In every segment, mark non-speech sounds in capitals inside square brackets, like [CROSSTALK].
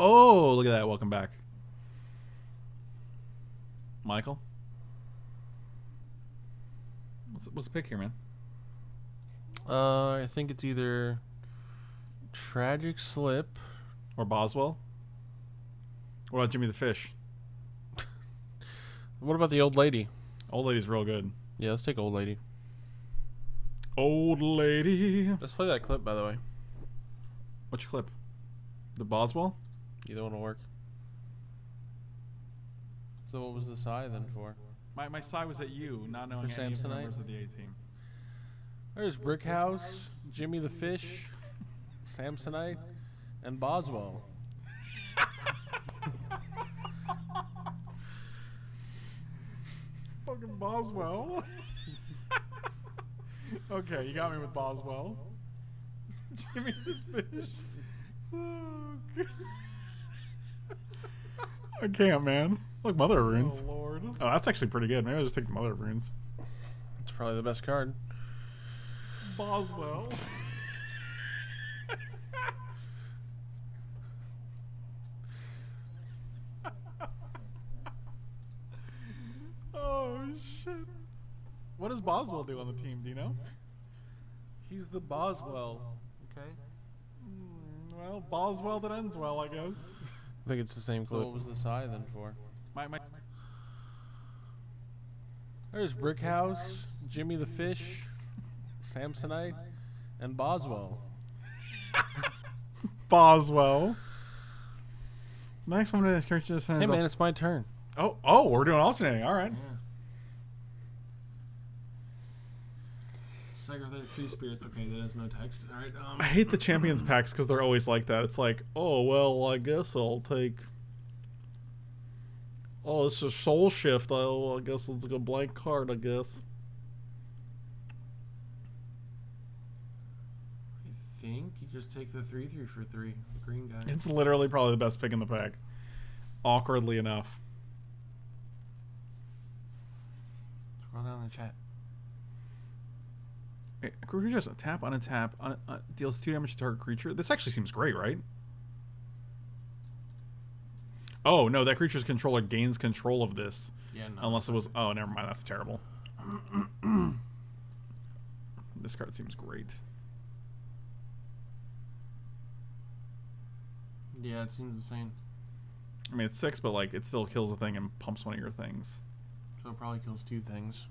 Oh, look at that. Welcome back. Michael? What's, what's the pick here, man? Uh, I think it's either Tragic Slip. Or Boswell? What about Jimmy the Fish? [LAUGHS] What about the old lady? Old lady's real good. Yeah, let's take old lady. Old lady. Let's play that clip, by the way. Which clip? The Boswell? Either one will work. So what was the sigh then for? My, my side was at you, not knowing For any of the Samsonite? members of the A team. There's Brickhouse, Jimmy the Fish, Samsonite, and Boswell. [LAUGHS] Fucking Boswell. [LAUGHS] okay, you got me with Boswell. [LAUGHS] Jimmy the Fish. Oh, God. I can't, man. Look, Mother of Runes. Oh, Lord. Oh, that's actually pretty good. Maybe I'll just take Mother of Runes. It's probably the best card. Boswell. [LAUGHS] oh shit! What does Boswell do on the team? Do you know? He's the Boswell. Okay. Hmm, Well, Boswell that ends well, I guess. [LAUGHS] I think it's the same clip. what was the sigh then for? My my. There's Brickhouse, Jimmy the Fish, Samsonite, and Boswell. [LAUGHS] Boswell. Next one is character just Hey man, it's my turn. Oh, oh, we're doing alternating. All right. Mm. Sacrifice tree spirits. Okay, that has no text. All right. Um, I hate the [CLEARS THROAT] champions packs because they're always like that. It's like, oh well, I guess I'll take. Oh, it's a soul shift. Oh, I guess it's like a blank card. I guess. I think you just take the three three for three. The green guy. It's literally probably the best pick in the pack. Awkwardly enough. Scroll down in the chat. A creature just tap on a tap on uh, deals two damage to target creature. This actually seems great, right? Oh no, that creature's controller gains control of this. Yeah, no. Unless it was. Oh, never mind. That's terrible. [CLEARS THROAT] this card seems great. Yeah, it seems insane. I mean, it's six, but like it still kills a thing and pumps one of your things. So it probably kills two things.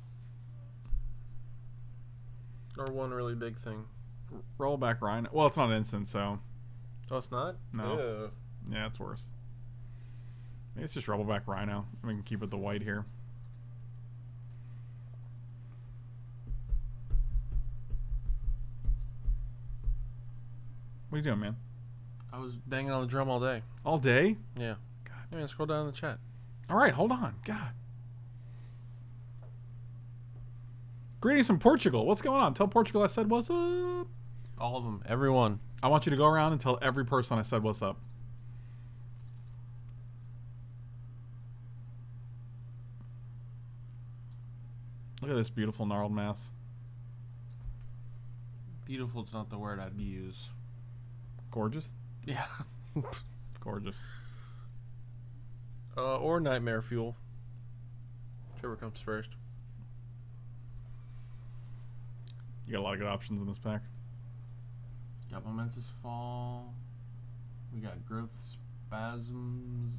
Or one really big thing. Roll back Rhino. Well, it's not an instant, so Oh, it's not? No. yeah, it's worse. Maybe it's just roll back Rhino. We can keep it the white here. What are you doing, man? I was banging on the drum all day. All day? Yeah. God. Hey, man, scroll down in the chat. All right, hold on. God. Greetings from Portugal. What's going on? Tell Portugal I said what's up. All of them. Everyone. I want you to go around and tell every person I said what's up. Look at this beautiful gnarled mass. Beautiful is not the word I'd use. Gorgeous. Yeah. [LAUGHS] Gorgeous. uh, or Nightmare Fuel. Whichever comes first. You got a lot of good options in this pack. Got Momentous Fall. We got Growth Spasms.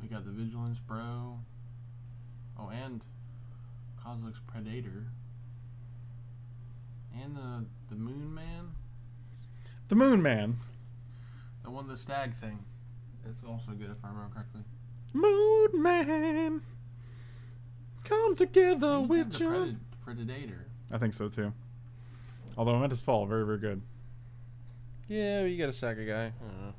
We got the Vigilance Bro. Oh, and Kozilek's Predator. And the the Moon Man. The Moon Man. The one the stag thing. It's also good if I remember correctly. Moon Man. Come together with your. Pred- Predator. I think so too. Although Momentous Fall, very, very good. Yeah, you gotta sack a guy. I don't know.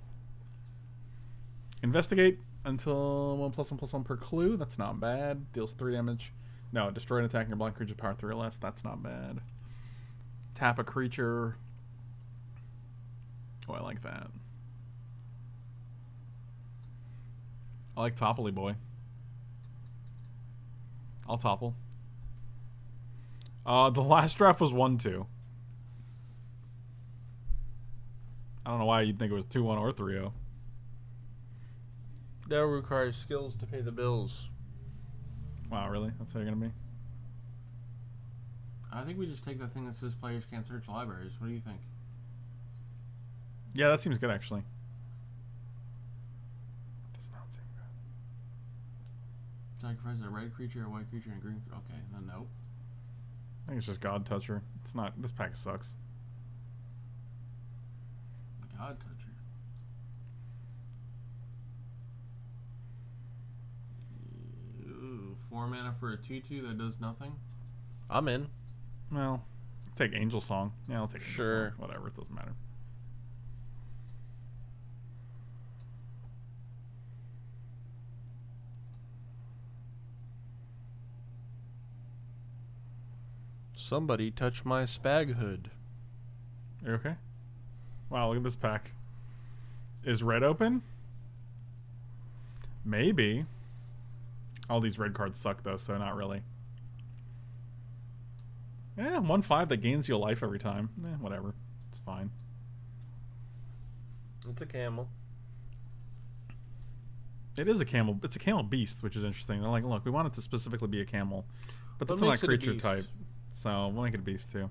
Investigate until one plus one plus one per clue. That's not bad. Deals three damage. No, destroy an attacking or blind creature power three or less. That's not bad. Tap a creature. Oh, I like that. I like Topply Boy. I'll topple. Uh, the last draft was 1 2. I don't know why you'd think it was 2 1 or 3 0. Now requires skills to pay the bills. Wow, really? That's how you're gonna be? I think we just take the thing that says players can't search libraries. What do you think? Yeah, that seems good actually. Does not seem good. Sacrifice a red creature, a white creature, and a green. Okay, then no. I think it's just God Toucher. It's not. This pack sucks. God toucher. Ooh, four mana for a two-two that does nothing. I'm in. Well, take Angel Song. Yeah, I'll take Angel Sure. Song. Whatever. It doesn't matter. Somebody touch my spag hood. You okay? Wow, look at this pack. Is red open? Maybe. All these red cards suck though, so not really. Yeah, one five that gains you a life every time. Eh, whatever. It's fine. It's a camel. It is a camel. It's a camel beast, which is interesting. They're like, look, we want it to specifically be a camel, but What that's not a it a creature type, so we'll make it a beast too.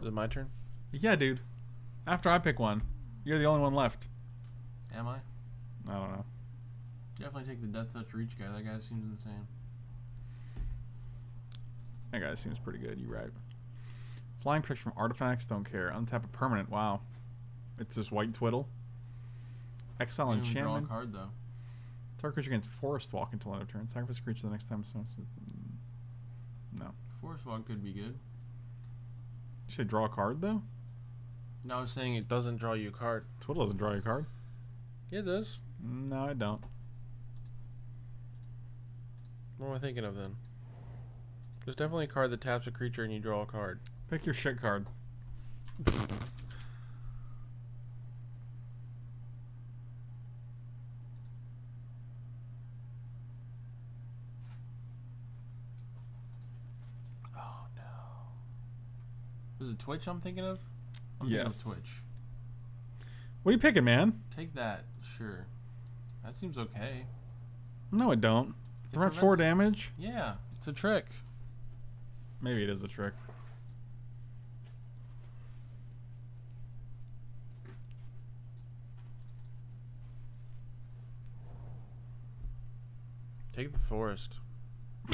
Is it my turn? Yeah, dude. After I pick one, you're the only one left. Am I? I don't know. Definitely take the Death Touch Reach guy. That guy seems insane. That guy seems pretty good. You right. Flying protection from artifacts. Don't care. Untap a permanent. Wow. It's just white twiddle. Exile Can't draw a card though. Target creature against forest walk until end of turn. Sacrifice a creature the next time. So, so- mm, no. Forest Walk could be good. You say draw a card though? No, I was saying it doesn't draw you a card. Twiddle doesn't draw you a card. Yeah, it does. No, I don't. What am I thinking of then? There's definitely a card that taps a creature and you draw a card. Pick your shit card. [LAUGHS] it Twitch I'm thinking of? I'm Yes. thinking of Twitch. What are you picking, man? Take that, sure. That seems okay. No, it don't. It Prevent four damage. Yeah, it's a trick. Maybe it is a trick. Take the forest. [LAUGHS]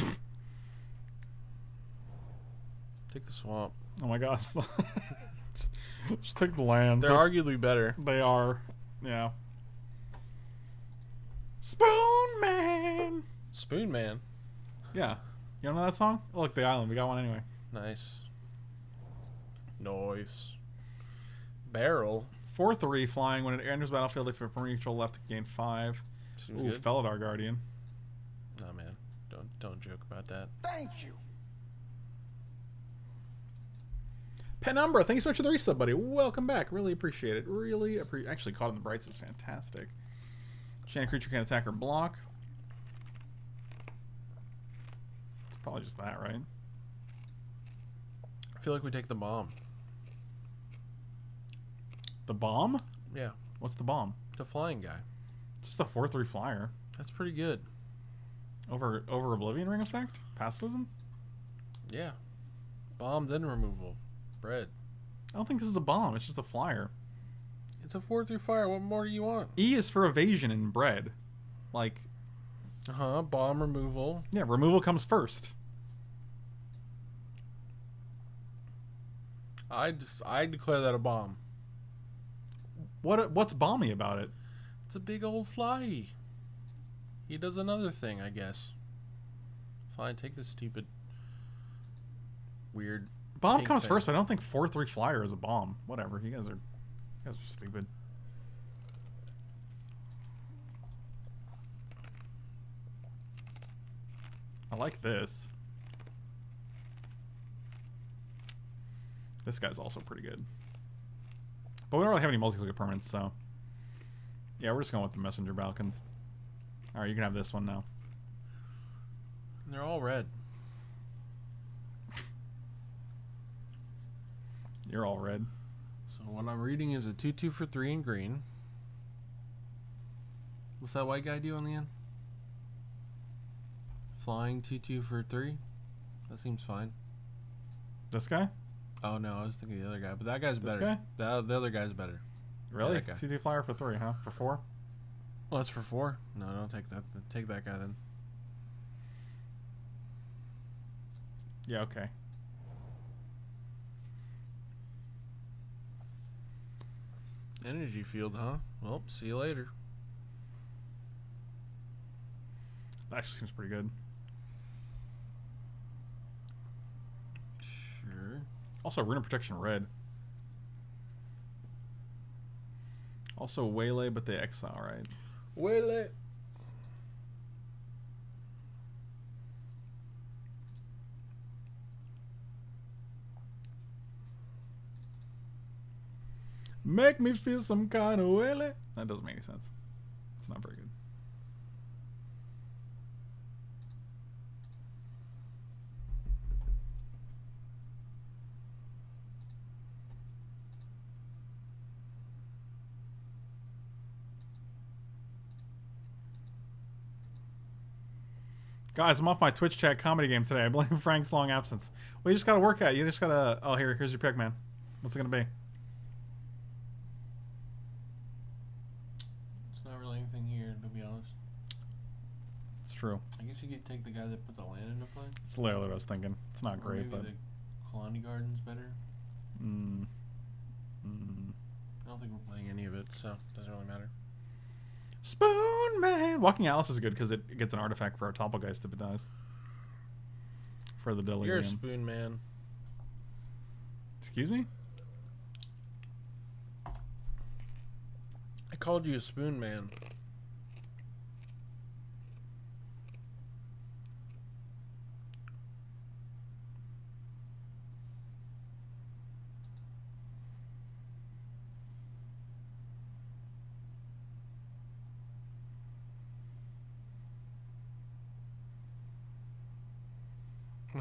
Take the swamp. Oh my gosh. [LAUGHS] Just take the land. They're arguably better. They are. Yeah. Spoon Man. Spoon Man. Yeah. You don't know that song? Oh, look, the island. We got one anyway. Nice. Noise. Barrel. 4 3 flying. When it enters battlefield, if a permanent control left, gain 5. Seems Ooh, good. Felidar Guardian. Nah, man. Don't don't joke about that. Thank you. Penumbra, thank you so much for the resub, buddy. Welcome back. Really appreciate it. Really appreciate Actually, Caught in the Brights is fantastic. Shannon creature can attack or block. It's probably just that, right? I feel like we take the bomb. The bomb? Yeah. What's the bomb? The flying guy. It's just a 4 3 flyer. That's pretty good. Over over Oblivion Ring effect? Pacifism? Yeah. Bomb then removal. Bread. I don't think this is a bomb. It's just a flyer. It's a 4 3 fire. What more do you want? E is for evasion and bread. Like, Uh huh. Bomb removal. yeah, removal comes first. I just I declare that a bomb. What what's bomby about it? It's a big old fly. He does another thing, I guess. Fine, take this stupid, weird. Bomb comes thing. first, but I don't think four three flyer is a bomb. Whatever. You guys are you guys are stupid. I like this. This guy's also pretty good. But we don't really have any multi-click permanents, so yeah, we're just going with the Messenger Falcons. All right, you can have this one now. They're all red. You're all red. So what I'm reading is a two two for three in green. What's that white guy do on the end? Flying 2 2 for 3? That seems fine. This guy? Oh no, I was thinking the other guy, but that guy's This better. guy? The, the other guy's better. Really? guy. TT flyer for three, huh? For four? Well, that's for four. No, don't take that. Take that guy then. Yeah, okay. Energy field, huh? Well, see you later. That actually seems pretty good. Sure. Also, Rune of Protection red. Also, Waylay, but they exile, right? Wait, Make me feel some kind of Waylay. That doesn't make any sense. It's not very good. Guys, I'm off my Twitch chat comedy game today. I blame [LAUGHS] Frank's long absence. Well, you just gotta work at it. You just gotta. Oh, here, here's your pick, man. What's it gonna be? It's not really anything here, to be honest. It's true. I guess you could take the guy that puts a land into play. It's literally what I was thinking. It's not Or great, maybe but. the Khalni Garden's better. Mm, mm. I don't think we're playing any of it, so it doesn't really matter. Spoon Man! Walking Atlas is good because it gets an artifact for our Topplegeist if it dies. For the You're a spoon man. Excuse me? I called you a spoon man.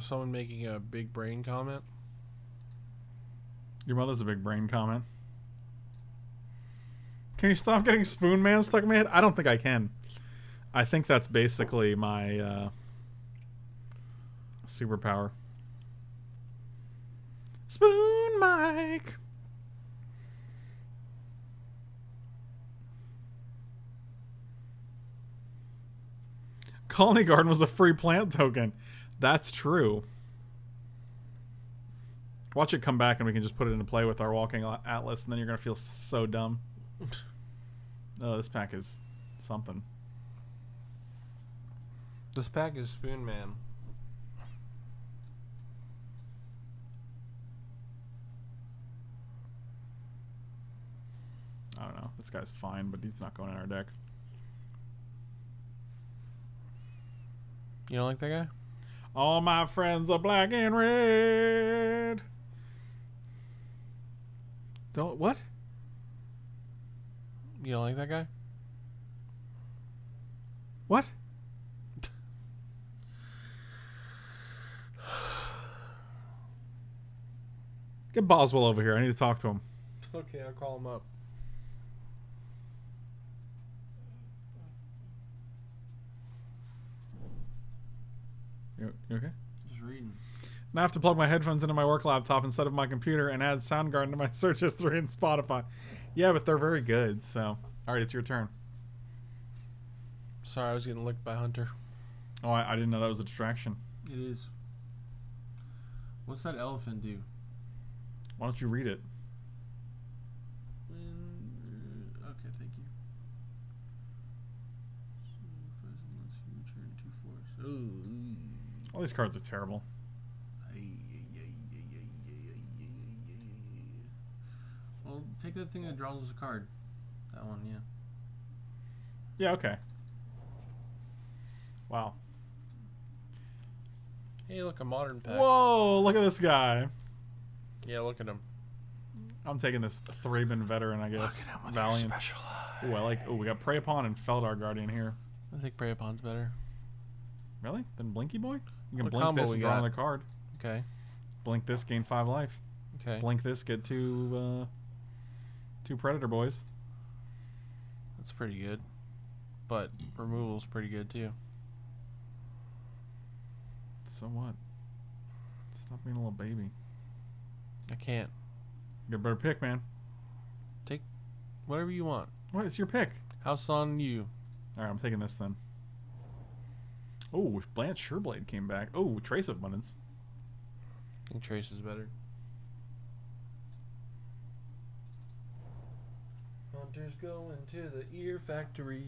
Someone making a big brain comment? Your mother's a big brain comment. Can you stop getting Spoon Man stuck in my head? I don't think I can. I think that's basically my uh, superpower. Spoon Mike! Khalni Garden was a free plant token. That's true. Watch it come back and we can just put it into play with our walking atlas, and then you're gonna feel so dumb. [LAUGHS] oh, this pack is something. This pack is spoon man. I don't know. This guy's fine, but he's not going in our deck. You don't like that guy? All my friends are black and red. Don't what? You don't like that guy? What? [SIGHS] Get Boswell over here. I need to talk to him. Okay, I'll call him up. Okay? Just reading. Now I have to plug my headphones into my work laptop instead of my computer and add Soundgarden to my [LAUGHS] search history in Spotify. Yeah, but they're very good. So, all right, it's your turn. Sorry, I was getting licked by Hunter. Oh, I, I didn't know that was a distraction. It is. What's that elephant do? Why don't you read it? All these cards are terrible. Well, take the thing that draws us a card. That one, yeah. Yeah, okay. Wow. Hey, look, a modern pack. Whoa, look at this guy. Yeah, look at him. I'm taking this Thraben veteran, I guess. Valiant. Oh, I like. Oh, we got Prey Upon and Felidar Guardian here. I think Prey Upon's better. Really? Than Blinky Boy? You can What blink this and draw another card. Okay. Blink this, gain five life. Okay. Blink this, get two. Uh, two Predator boys. That's pretty good. but removal's pretty good too. So what? Stop being a little baby. I can't. You better pick, man. Take whatever you want. What? It's your pick. House on you. All right, I'm taking this then. Oh, Blanche Sherblade came back. Oh, Trace of Abundance. I think Trace is better. Hunter's going to the ear factory.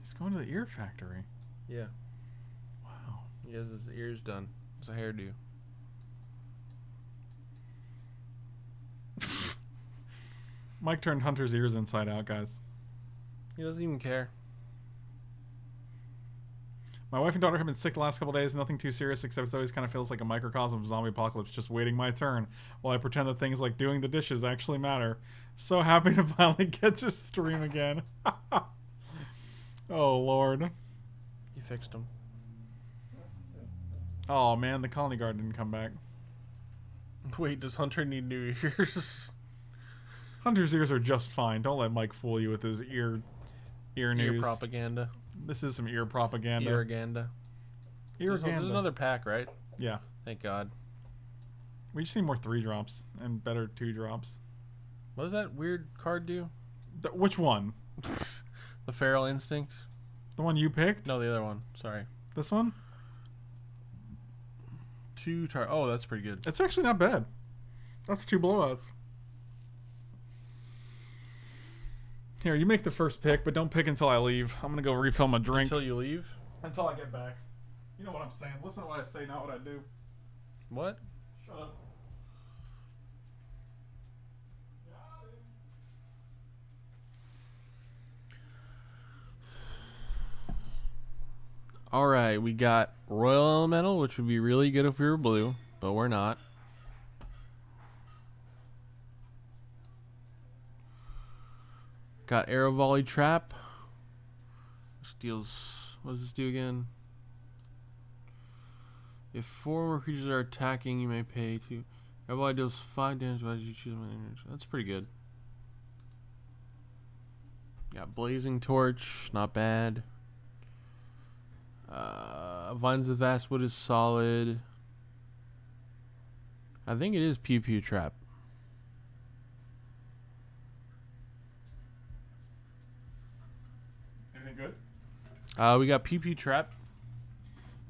He's going to the ear factory. Yeah. Wow. He has his ears done. It's a hairdo. [LAUGHS] Mike turned Hunter's ears inside out, guys. He doesn't even care. My wife and daughter have been sick the last couple days. Nothing too serious, except it always kind of feels like a microcosm of zombie apocalypse, just waiting my turn while I pretend that things like doing the dishes actually matter. So [LAUGHS] happy to finally get to stream again. [LAUGHS] oh lord. You fixed them. Oh man, the colony guard didn't come back. Wait, does Hunter need new ears? [LAUGHS] Hunter's ears are just fine. Don't let Mike fool you with his ear ear news. Ear propaganda. This is some ear propaganda. Earganda. There's, Earganda. there's another pack, right? Yeah. Thank God. We just need more three drops and better two drops. What does that weird card do? Th- which one? [LAUGHS] the Feral Instinct? The one you picked? No, the other one. Sorry. This one? Two tar. Oh, that's pretty good. It's actually not bad. That's two blowouts. Here, you make the first pick, but don't pick until I leave. I'm gonna go refill my drink. Until you leave? Until I get back. You know what I'm saying. Listen to what I say, not what I do. What? Shut up. All right, we got Roil Elemental, which would be really good if we were blue, but we're not. Got Arrow Volley Trap. Which deals. What does this do again? If four more creatures are attacking, you may pay two. Arrow Volley deals five damage as you choose one image. That's pretty good. Got Blazing Torch, not bad. Uh, Vines of Vastwood is solid. I think it is Pew Pew Trap. Anything good? Uh, we got Pew Pew Trap.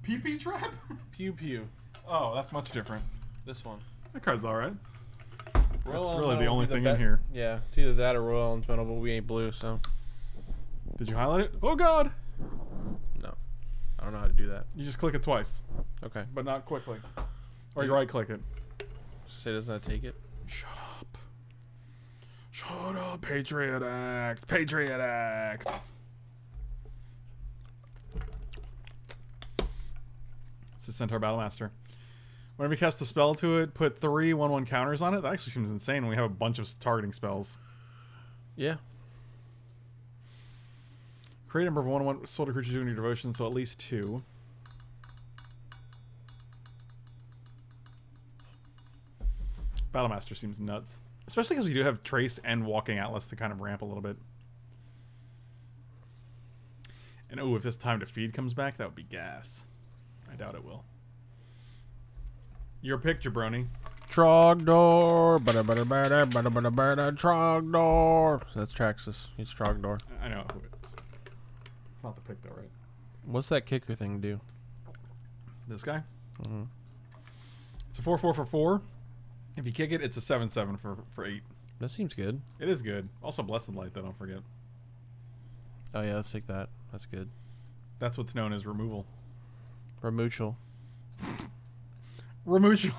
PP trap? [LAUGHS] Pew Pew. oh, that's much different. This one. That card's alright. Royal That's really the only be thing be- in here. Yeah, it's either that or Roil Elemental, but we ain't blue, so Did you highlight it? Oh god! No. I don't know how to do that. You just click it twice, Okay. but not quickly. Or you right click it. Say doesn't that take it? Shut up. Shut up, Patriot Act. Patriot Act. A Centaur Battlemaster. Whenever you cast a spell to it, put three 1 1 counters on it. That actually seems insane when we have a bunch of targeting spells. Yeah. Create a number of 1 1 soldier creatures doing your devotion, so at least two. Battlemaster seems nuts. Especially because we do have Trace and Walking Atlas to kind of ramp a little bit. And oh, if this time to feed comes back, that would be gas. I doubt it will. Your pick, Jabroni. Trogdor. Bada bada bada bada bada bada Trogdor. That's Traxxas. He's Trogdor. I know who it is. It's not the pick though, right? What's that kicker thing do? This guy? hmm It's a 4 4 for 4. If you kick it, it's a 7 7 for, for 8. That seems good. It is good. Also, Blessed Light, though, don't forget. Oh yeah, let's take that. That's good. That's what's known as removal. Remutual. Removal.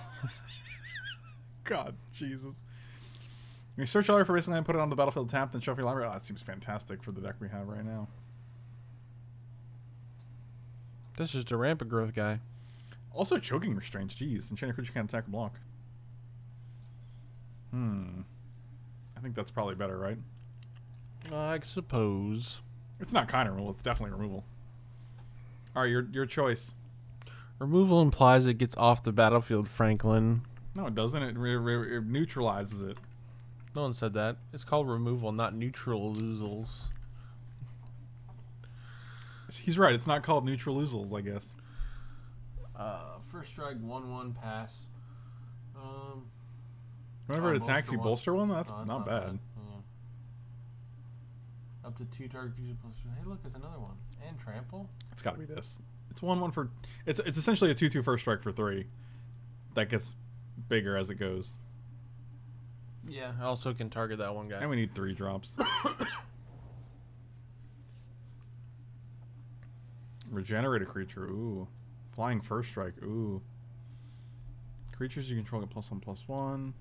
[LAUGHS] God, Jesus. You search all for basic land, put it on the battlefield tap, then shuffle your library. Oh, that seems fantastic for the deck we have right now. That's just a rampant growth guy. Also, choking restraints. Jeez, enchanted creature can't attack or block. Hmm. I think that's probably better, right? I suppose. It's not kind of removal. It's definitely removal. All right, your your choice. Removal implies it gets off the battlefield, Franklin. No, it doesn't. It, re- re- it neutralizes it. No one said that. It's called removal, not neutral losels. He's right. It's not called neutral oozles, I guess. Uh, first strike, one one pass. Um, Whenever it attacks, bolster you one. bolster one. That's, oh, that's not, bad. Yeah. Up to two target creatures plus. Hey, look, it's another one. And trample. It's got to be this. It's one one for. It's it's essentially a two two first strike for three. That gets bigger as it goes, Yeah, I also can target that one guy. and we need three drops. [COUGHS] Regenerate a creature. Ooh, flying first strike. Ooh. Creatures you control get plus one plus one.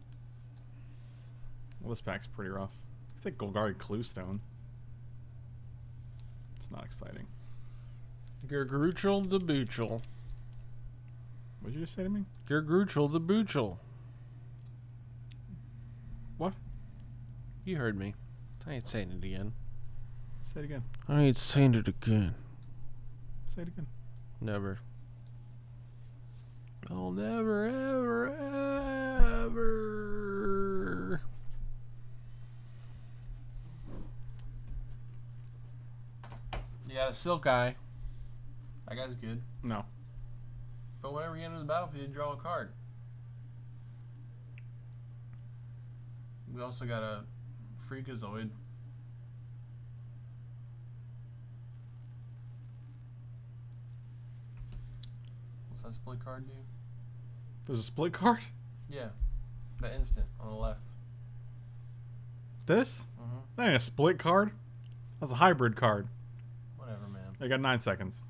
Well, this pack's pretty rough. I think Golgari Cluestone. It's not exciting. Gergruchel the Boochel. What did you just say to me? Gergruchel the Boochel. What? You heard me. I ain't saying it again. Say it again. I ain't saying it again. Say it again. Never. I'll never, ever, ever. You got a silk eye. That guy's good. No. But whenever you enter the battlefield, you draw a card. We also got a Freakazoid. What's that split card do? There's a split card. Yeah, the instant on the left. This? Mm-hmm. That ain't a split card. That's a hybrid card. Whatever, man. I got nine seconds.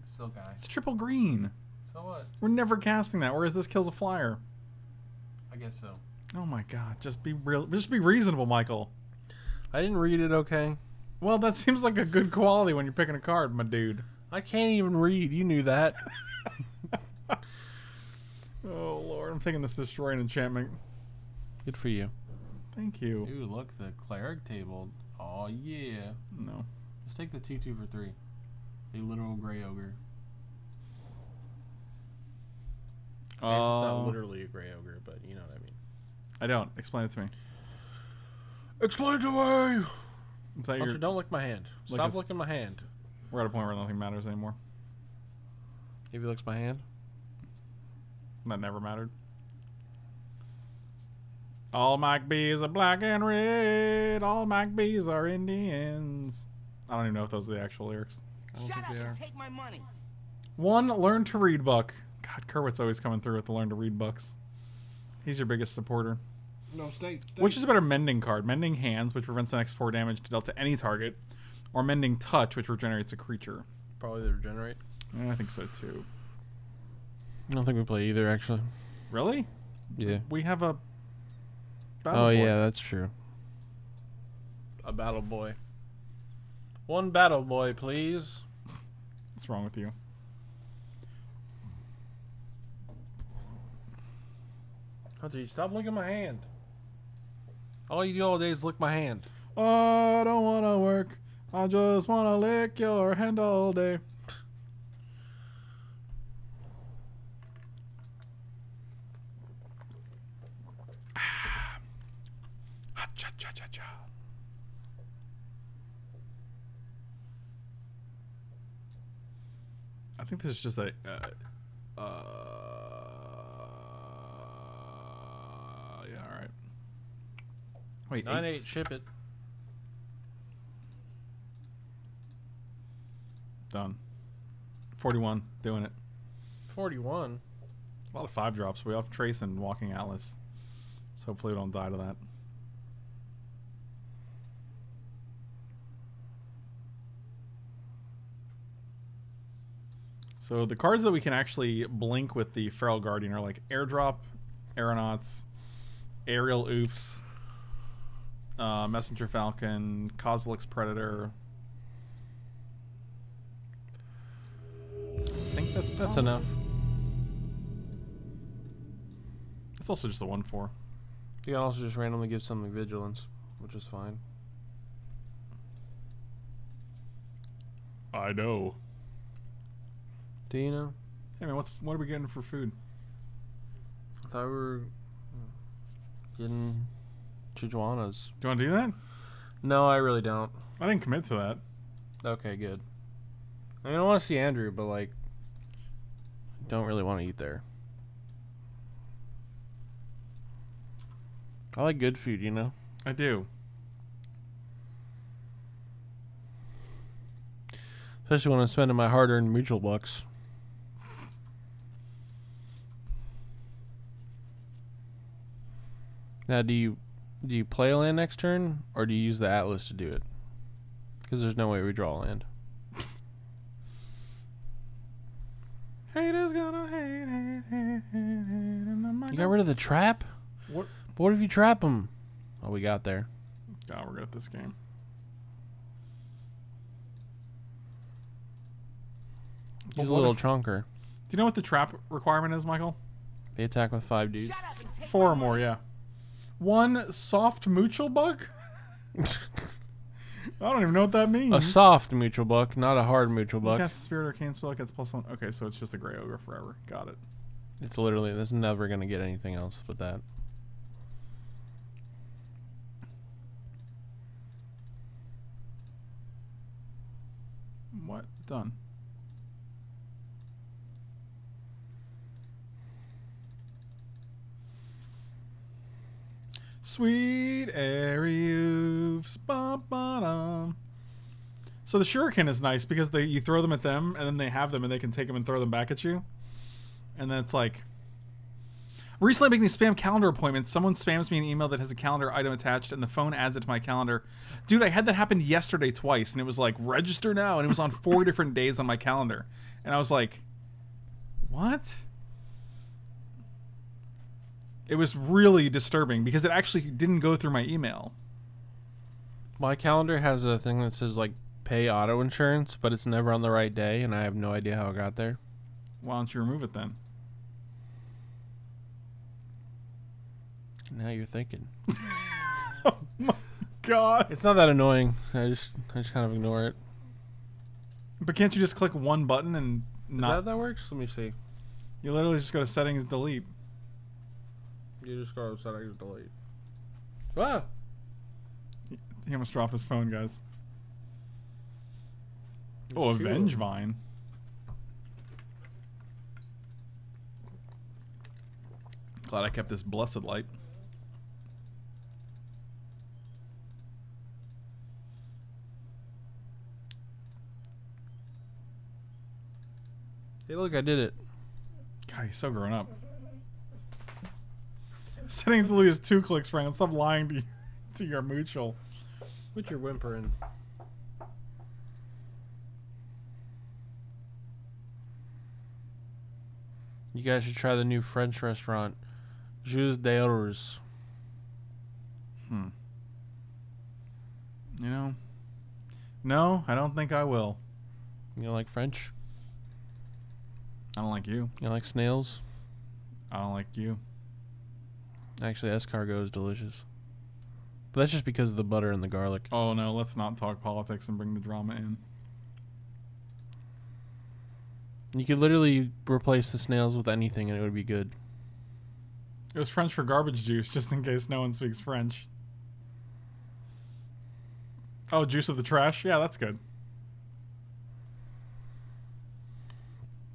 Take the Silk Eye. It's triple green. So what? We're never casting that. Whereas this kills a flyer. I guess so. Oh my god! Just be real. Just be reasonable, Michael. I didn't read it okay. Well, that seems like a good quality when you're picking a card, my dude. I can't even read. You knew that. [LAUGHS] Oh lord, I'm taking this destroying enchantment. Good for you. Thank you. Ooh, look, the Cleric table. Oh, yeah. No. Just take the 2 2 for 3. The literal Grey Ogre. it's not Uh, literally a gray ogre, but you know what I mean. I don't. Explain it to me. Explain it to me. Is that Hunter, your? don't lick my hand. Lick Stop his- licking my hand. We're at a point where nothing matters anymore. If he licks my hand, That never mattered. All Mac B's are black and red. All Mac B's are Indians. I don't even know if those are the actual lyrics. I don't Shut up and take my money. One, learn to read book. God, Kerwit's always coming through with the learn to read books. He's your biggest supporter. No, stay. Which is a better mending card? Mending hands, which prevents the next four damage dealt to any target, or mending touch, which regenerates a creature. probably the regenerate. Eh, I think so too. I don't think we play either, actually. Really? Yeah. We have a. battle oh board. yeah, that's true. A battle boy. One battle boy, please. What's wrong with you? Hunter, you stop licking my hand. All you do all day is lick my hand. Oh, I don't want to work. I just want to lick your hand all day. Think this is just a. Uh, uh, yeah, all right. Wait, Nine eight eight, ship it. Done. 41. Doing it. Forty-one. A lot of five drops. We have Trace and Walking Atlas. So hopefully we don't die to that. So the cards that we can actually blink with the Felidar Guardian are like Airdrop, Aeronauts, Aerial Oofs, uh, Messenger Falcon, Kozilek's Predator. I think that's That's probably- enough. It's also just a one four. You can also just randomly give something vigilance, which is fine. I know. Do you know? Hey man, what's what are we getting for food? I thought we were getting Chijuanas. Do you want to do that? No, I really don't. I didn't commit to that. Okay, good. I mean, I want to see Andrew, but like, I don't really want to eat there. I like good food, you know. I do. Especially when I'm spending my hard-earned mutual bucks. Now, do you do you play a land next turn, or do you use the atlas to do it? Because there's no way we draw land. [LAUGHS] Haters gonna hate, hate, hate, hate, hate, and You got rid of the trap. What? But what if you trap them? Oh, we got there. God, we're good at this game. He's But a little if- chunker. Do you know what the trap requirement is, Michael? They attack with five dudes. Four or more, yeah. One soft mutual bug? I don't even know what that means. a soft mutual buck, not a hard mutual buck. Cast a spirit arcane spell gets plus one. Okay, so it's just a gray ogre forever. Got it. It's literally there's never gonna get anything else but that. What? Done. Sweet ba. So the shuriken is nice because they you throw them at them and then they have them and they can take them and throw them back at you. And then it's like recently making these spam calendar appointments. Someone spams me an email that has a calendar item attached and the phone adds it to my calendar. Dude, I had that happen yesterday twice and it was like register now and it was on four [LAUGHS] different days on my calendar. And I was like, what? It was really disturbing because it actually didn't go through my email. My calendar has a thing that says like pay auto insurance, but it's never on the right day, and I have no idea how it got there. Why don't you remove it then? Now you're thinking. [LAUGHS] oh my god. It's not that annoying. I just I just kind of ignore it. But can't you just click one button and Is that how that works? Let me see. You literally just go to settings, delete. You just go to settings, delete. Ah! He almost dropped his phone, guys. Oh, There's two of Avenge them. Vine. Glad I kept this blessed light. Hey, look, I did it. God, he's so grown up. Settings delete is two clicks, Frank. Stop lying to, to your mutual. Put your whimper in. You guys should try the new French restaurant, Jus d'Ors. Hmm. You know? No, I don't think I will. You don't like French? I don't like you. You like snails? I don't like you. Actually, escargot is delicious. But that's just because of the butter and the garlic. Oh no, let's not talk politics and bring the drama in. You could literally replace the snails with anything and it would be good. It was French for garbage juice, [LAUGHS] just in case no one speaks French. Oh, juice of the trash? Yeah, that's good.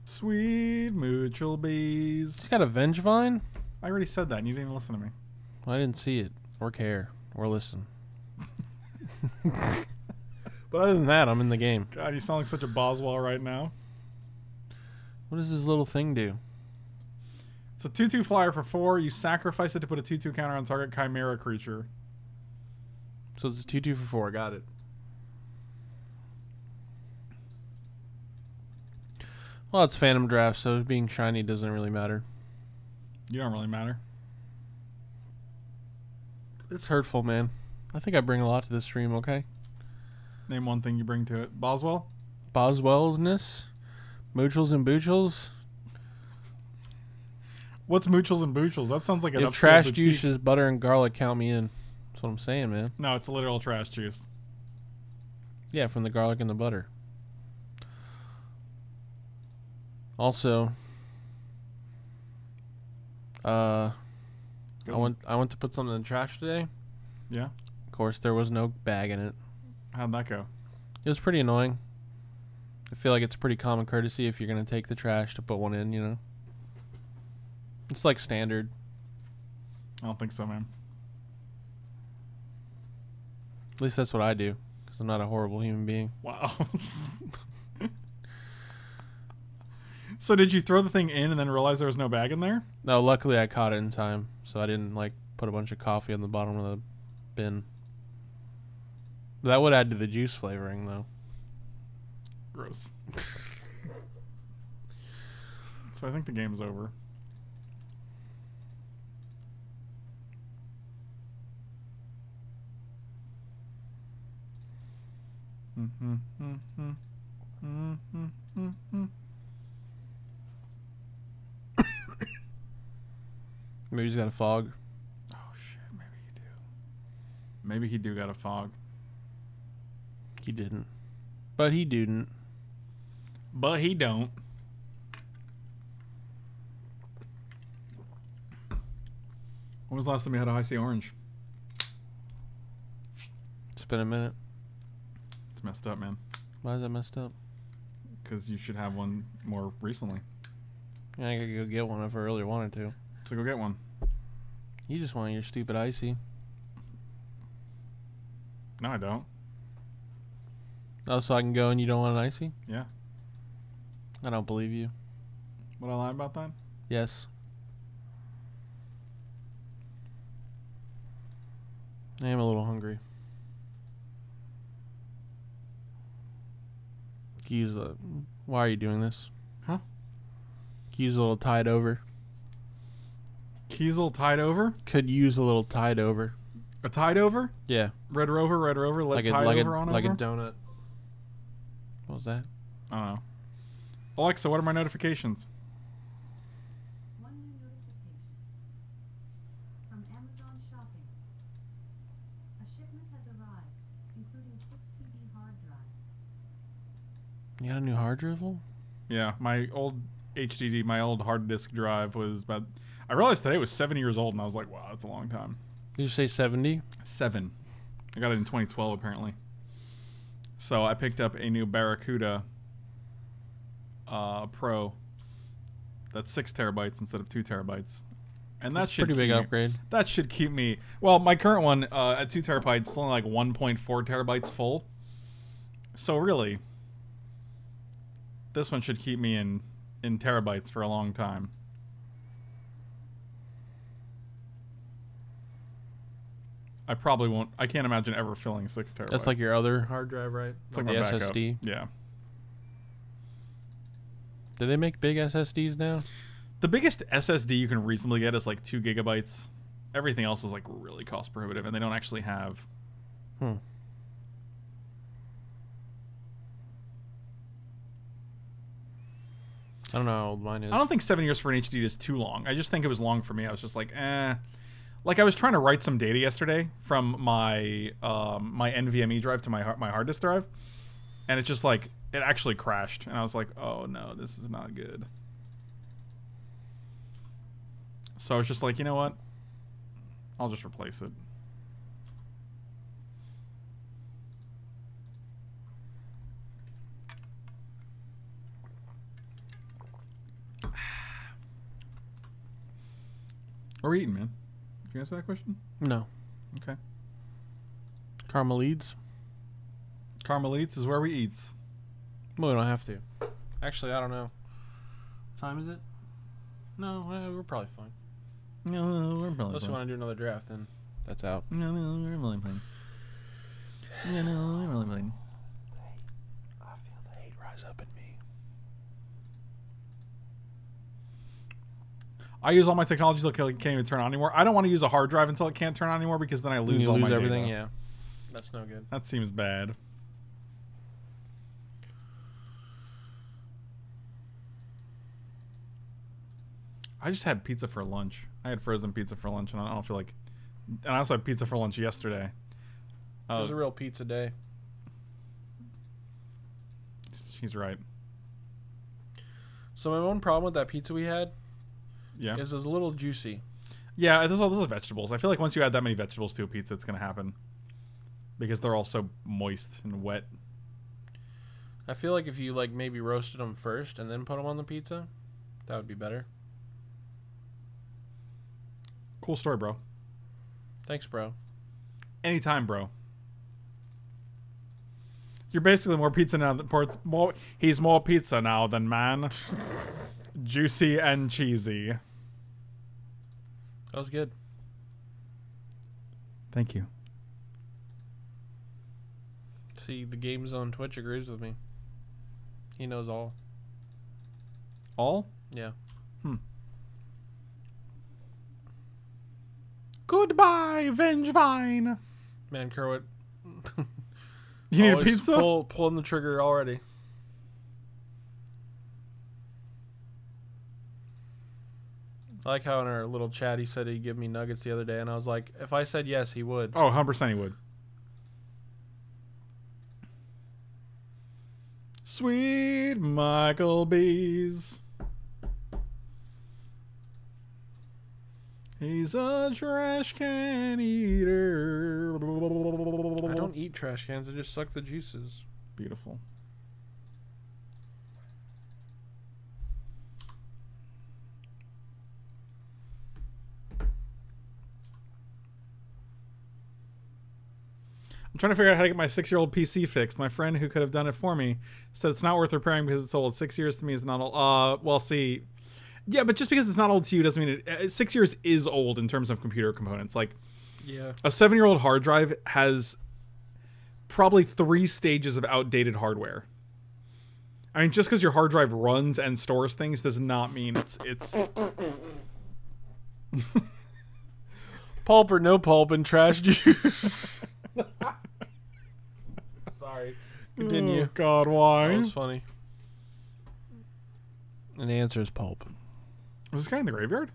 Sweet mutual bees. It's got a Vengevine? I already said that and you didn't even listen to me. I didn't see it or care or listen. [LAUGHS] but other than that, I'm in the game. God, you sound like such a Boswell right now. What does this little thing do? It's a 2 2 flyer for 4. You sacrifice it to put a 2 2 counter on target Chimera creature. So it's a 2 2 for 4. Got it. Well, it's Phantom Draft, so being shiny doesn't really matter. You don't really matter. It's hurtful, man. I think I bring a lot to this stream, okay? Name one thing you bring to it. Boswell? Boswellsness, Moochels and Boochels. What's Moochels and Boochels? That sounds like an If trash boutique. juice is butter and garlic, count me in. That's what I'm saying, man. No, it's literal trash juice. Yeah, from the garlic and the butter. Also, uh, I went I went to put something in the trash today. Yeah? Of course, there was no bag in it. How'd that go? It was pretty annoying. I feel like it's pretty common courtesy if you're gonna take the trash to put one in. You know, it's like standard. I don't think so, man. At least that's what I do, because I'm not a horrible human being. Wow. [LAUGHS] so did you throw the thing in and then realize there was no bag in there? No, luckily I caught it in time, so I didn't like put a bunch of coffee on the bottom of the bin. That would add to the juice flavoring, though. Gross. so I think the game's over. Mm-hmm, mm-hmm, mm-hmm, Maybe he's got a fog. Oh shit, maybe he do. Maybe he do got a fog. He didn't, but he didn't. But he don't. When was the last time you had a Hi-C orange? It's been a minute. It's messed up, man. Why is that messed up? Because you should have one more recently. Yeah, I could go get one if I really wanted to. So go get one. You just want your stupid icy. No, I don't. Oh, so I can go and you don't want an icy? Yeah. I don't believe you. Would I lie about that? Yes. I am a little hungry. Use a, why are you doing this? Huh? Use a little tied over. Kiesel tied over? Could use a little tide over. A tied over? Yeah, Red Rover, Red Rover, let like a tied like over a on like over? a donut. What was that? I don't know. Alexa, what are my notifications? One new notification. From Amazon Shopping. A shipment has arrived, including 6 TB hard drive. You got a new hard drive? Yeah, my old HDD, my old hard disk drive was about. I realized today it was seven years old, and I was like, wow, that's a long time. Did you say seventy? Seven. I got it in 2012, apparently. So I picked up a new Barracuda uh, Pro. That's six terabytes instead of two terabytes, and that That's pretty big me- upgrade. that should keep me. Well, my current one uh, at two terabytes is only like 1.4 terabytes full. So really, this one should keep me in in terabytes for a long time. I probably won't. I can't imagine ever filling six terabytes. That's like your other hard drive, right? It's like the my backup. SSD. Yeah. Do they make big SSDs now? The biggest SSD you can reasonably get is like two gigabytes. Everything else is like really cost prohibitive, and they don't actually have. Hmm. I don't know how old mine is. I don't think seven years for an HD is too long. I just think it was long for me. I was just like, eh. Like I was trying to write some data yesterday from my um, my NVMe drive to my my hard disk drive, and it just like it actually crashed, and I was like, oh no, this is not good. So I was just like, you know what? I'll just replace it. [SIGHS] What are we eating, man? Can you answer that question? No. Okay. Carmelitas? Carmel Eats is where we eats. Well, we don't have to. Actually, I don't know. What time is it? No, eh, we're probably fine. No, we're probably Unless you want to do another draft, then that's out. No, no, we're really playing. Yeah, no, we're really playing. I feel the hate rise up in me. I use all my technology until it can't even turn on anymore. I don't want to use a hard drive until it can't turn on anymore because then I lose you all lose my everything, data. yeah. That's no good. That seems bad. I just had pizza for lunch. I had frozen pizza for lunch, and I don't feel like. And I also had pizza for lunch yesterday. It was Uh, a real pizza day. he's right. So my one problem with that pizza we had Yeah. is it was a little juicy. Yeah, there's all those vegetables. I feel like once you add that many vegetables to a pizza, it's gonna happen because they're all so moist and wet. I feel like if you like maybe roasted them first and then put them on the pizza, that would be better. Cool story, bro. Thanks, bro. Anytime, bro. You're basically more pizza now than. More, he's more pizza now than man. [LAUGHS] Juicy and cheesy. That was good. Thank you. See, the games on Twitch agrees with me. He knows all. All? Yeah. Hmm. Goodbye, Vengevine. Man, Kerwit. You need a pizza? Pull, pulling the trigger already. I like how in our little chat he said he'd give me nuggets the other day, and I was like, if I said yes, he would. Oh, 100% he would. Sweet Michael Bees. He's a trash can eater. I don't eat trash cans, I just suck the juices. Beautiful. I'm trying to figure out how to get my six year old PC fixed. My friend who could have done it for me said it's not worth repairing because it's old. Six years to me is not old. Uh, well, see. Yeah, but just because it's not old to you doesn't mean it. uh, Six years is old in terms of computer components. Like, Yeah. a seven year old hard drive has probably three stages of outdated hardware. I mean, just because your hard drive runs and stores things does not mean it's it's. [LAUGHS] Pulp or no pulp and trash juice. [LAUGHS] [LAUGHS] Sorry. Continue. Oh, God, That why? was funny. And the answer is pulp. Was this guy in the graveyard?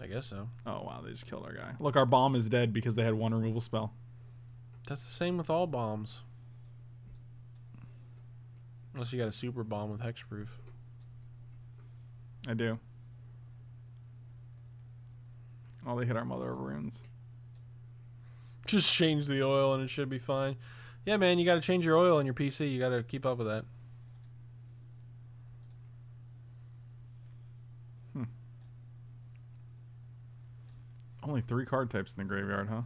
I guess so. Oh wow, they just killed our guy. Look, our bomb is dead because they had one removal spell. That's the same with all bombs. Unless you got a super bomb with hexproof. I do. Oh, they hit our mother of runes. Just change the oil and it should be fine. Yeah, man, you got to change your oil on your PC. You got to keep up with that. Hmm. Only three card types in the graveyard, huh?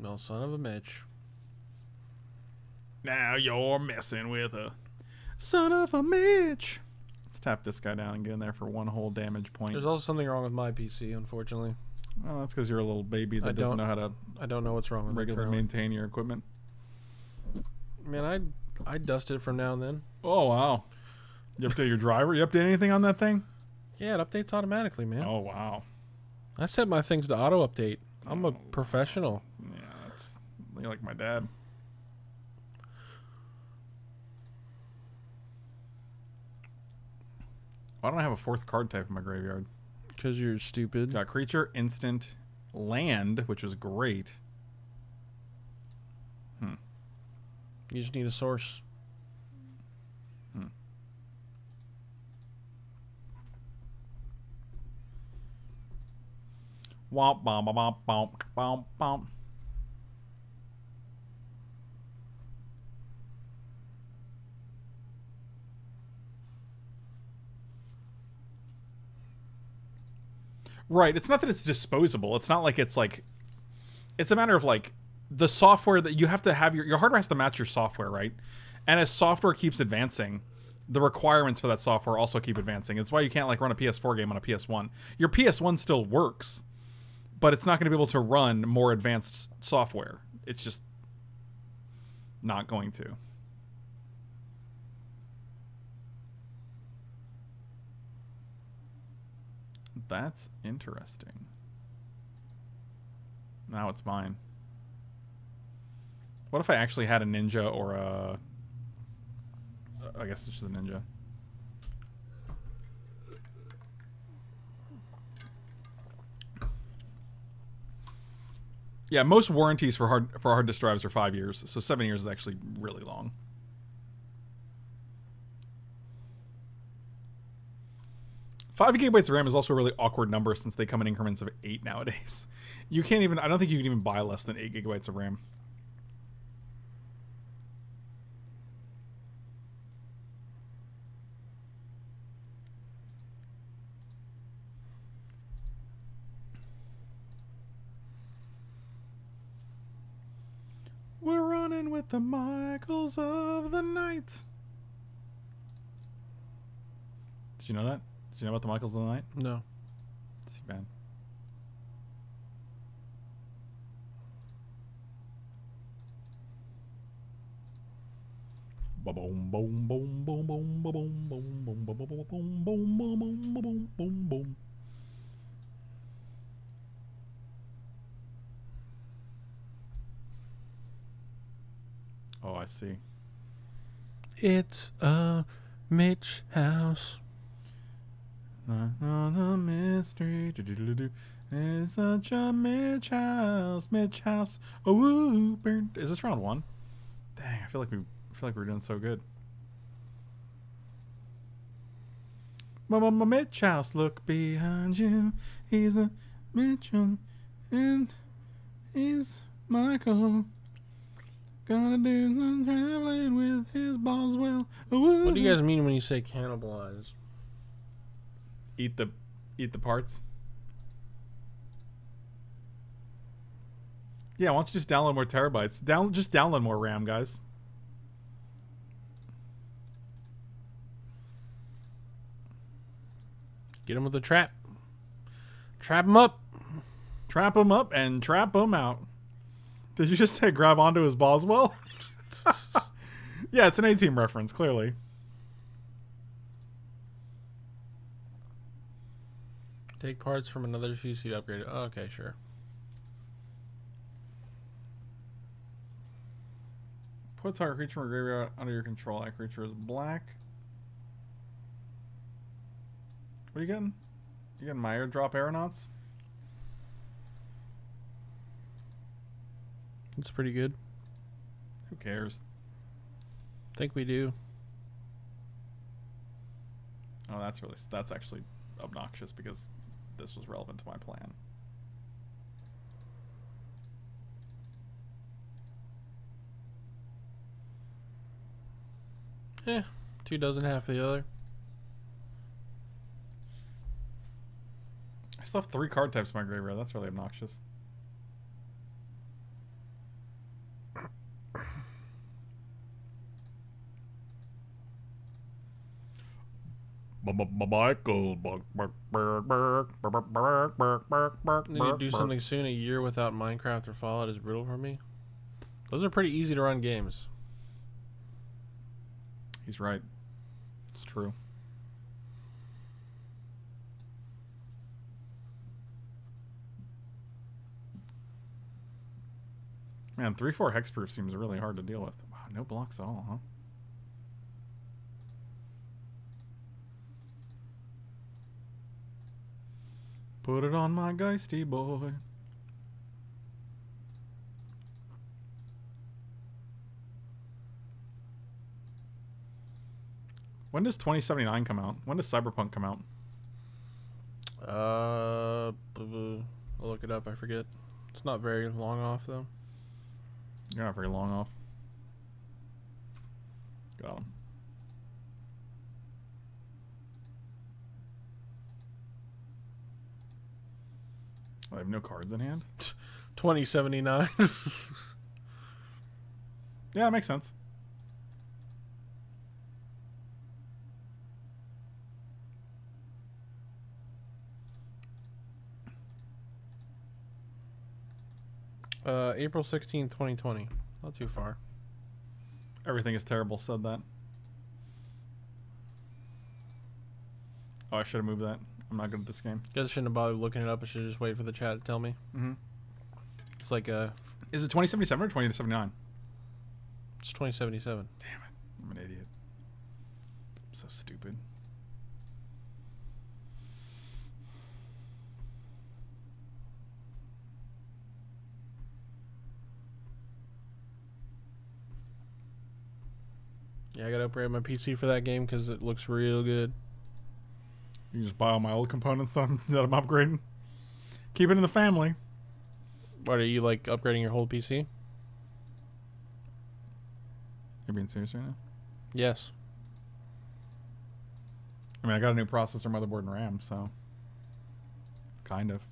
No son of a Mitch. Now you're messing with a son of a Mitch. Let's tap this guy down and get in there for one whole damage point. There's also something wrong with my PC, unfortunately. Oh, that's because you're a little baby I that doesn't don't know how to I don't know what's wrong with it regularly currently. maintain your equipment. Man, I I dust it from now and then. Oh wow! You update your driver? You update anything on that thing? Yeah, it updates automatically, man. Oh wow! I set my things to auto update. I'm a oh, professional. Yeah, that's you're like my dad. Why don't I have a fourth card type in my graveyard? Because you're stupid. Got creature, instant, land, which was great. Hmm. You just need a source. Hmm. Womp bomb bomb bomb bomb bomb Right. It's not that it's disposable. It's not like it's like. It's a matter of like the software that you have to have your your hardware has to match your software, right? And as software keeps advancing, the requirements for that software also keep advancing. It's why you can't like run a PS4 game on a PS1. Your PS1 still works, but it's not going to be able to run more advanced software. It's just not going to. That's interesting. Now it's mine. What if I actually had a ninja or a. I guess it's just a ninja. Yeah, most warranties for hard for hard disk drives are five years, so seven years is actually really long. Five gigabytes of RAM is also a really awkward number since they come in increments of eight nowadays. [LAUGHS] You can't even, I don't think you can even buy less than eight gigabytes of RAM. We're running with the Michaels of the night. Did you know that? Did you know about the Michaels of the night? No. See, man. Boom, boom, boom, boom, boom, boom, boom, boom, boom, boom, boom, boom, boom, boom, boom, boom, boom, boom. Oh, I see. It's a Mitch house. Another mystery. It's such a Mitch house. Mitch house. Oh, woo, burn. Is this round one? Dang, I feel like we I feel like we're doing so good. Mama, my Mitch house. Look behind you. He's a Mitchell, and he's Michael. Gonna do some traveling with his Boswell. Oh, What do you guys mean when you say cannibalize? Eat the eat the parts? Yeah, why don't you just download more terabytes? Down just download more RAM, guys. Get him with a trap. Trap him up. Trap them up and trap them out. Did you just say grab onto his Boswell? [LAUGHS] yeah, it's an A team reference, clearly. Take parts from another PC to upgrade it. Oh, okay, sure. Put target creature from a graveyard under your control. That creature is black. What are you getting? You getting my drop aeronauts? It's pretty good. Who cares? think we do. Oh, that's really that's actually obnoxious because this was relevant to my plan. Eh, two dozen half the other. I still have three card types in my graveyard. That's really obnoxious. Michael. Need to do something soon. A year without Minecraft or Fallout is brutal for me. Those are pretty easy to run games. He's right. It's true. Man, 3 4 hexproof seems really hard to deal with. Wow, no blocks at all, huh? Put it on my geisty boy. When does 2079 come out? When does Cyberpunk come out? Uh, I'll look it up. I forget. It's not very long off though. You're not very long off. Got him. I have no cards in hand. Twenty seventy nine. [LAUGHS] Yeah, that makes sense. uh, April sixteenth, twenty twenty. Not too far. Everything is terrible. Said that. Oh, I should have moved that. I'm not good at this game. Guess I shouldn't have bothered looking it up. I should just wait for the chat to tell me. Mm-hmm. It's like uh, Is it 2077 or 2079? it's twenty seventy seven. Damn it. I'm an idiot. I'm so stupid. Yeah, I gotta upgrade my PC for that game because it looks real good. You can just buy all my old components that I'm, [LAUGHS] that I'm upgrading. Keep it in the family. What are you like upgrading your whole PC? You're being serious right now? Yes. I mean, I got a new processor, motherboard, and RAM, so. Kind of.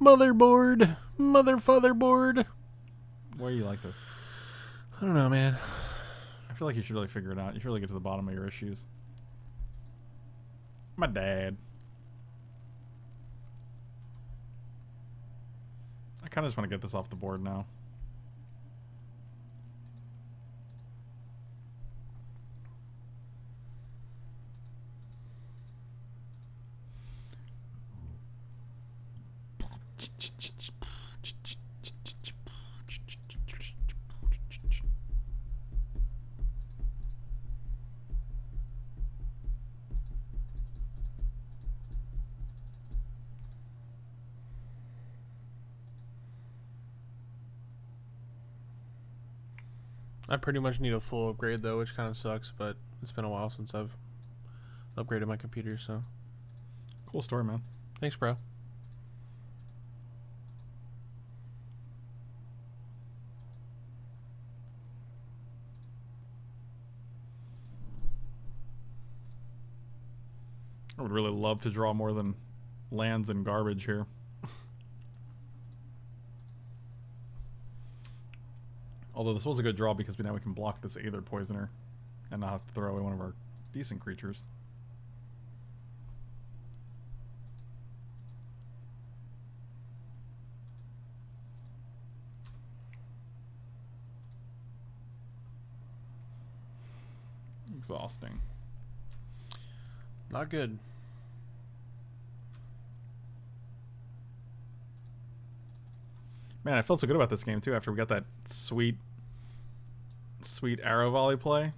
Motherboard, Mother fatherboard. Why do you like this? I don't know, man. Feel like you should really figure it out. You should really get to the bottom of your issues. My dad. I kind of just want to get this off the board now. I pretty much need a full upgrade though, which kind of sucks, but it's been a while since I've upgraded my computer, so Cool story, man. thanks, bro. I would really love to draw more than lands and garbage here. Although this was a good draw because now we can block this Aether Poisoner and not have to throw away one of our decent creatures. Exhausting. Not good. Man, I felt so good about this game too after we got that sweet, sweet arrow volley play.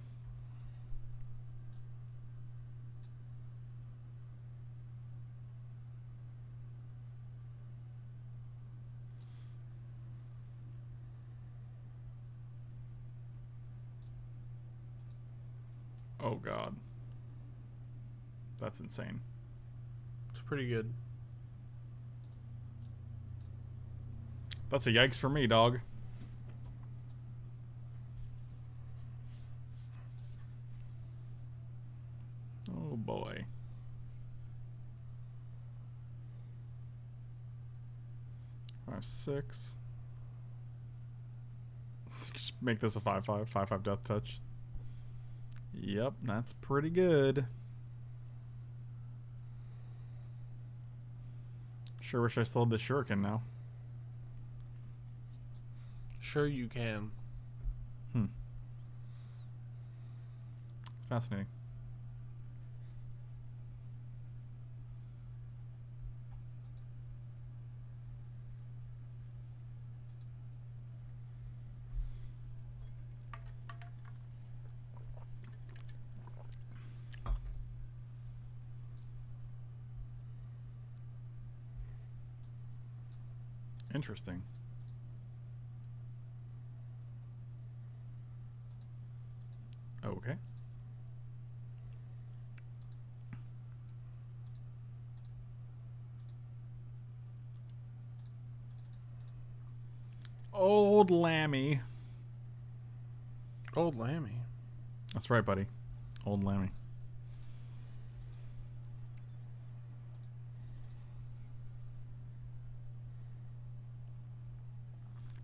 Oh god. That's insane. It's pretty good. That's a yikes for me, dog. Oh boy. Five six. [LAUGHS] Just Make this a five five five five death touch. Yep, that's pretty good. Sure wish I still had the shuriken now. Sure you can. Hmm. It's fascinating. Interesting. Okay. Old Lammy. Old Lammy. That's right, buddy. Old Lammy.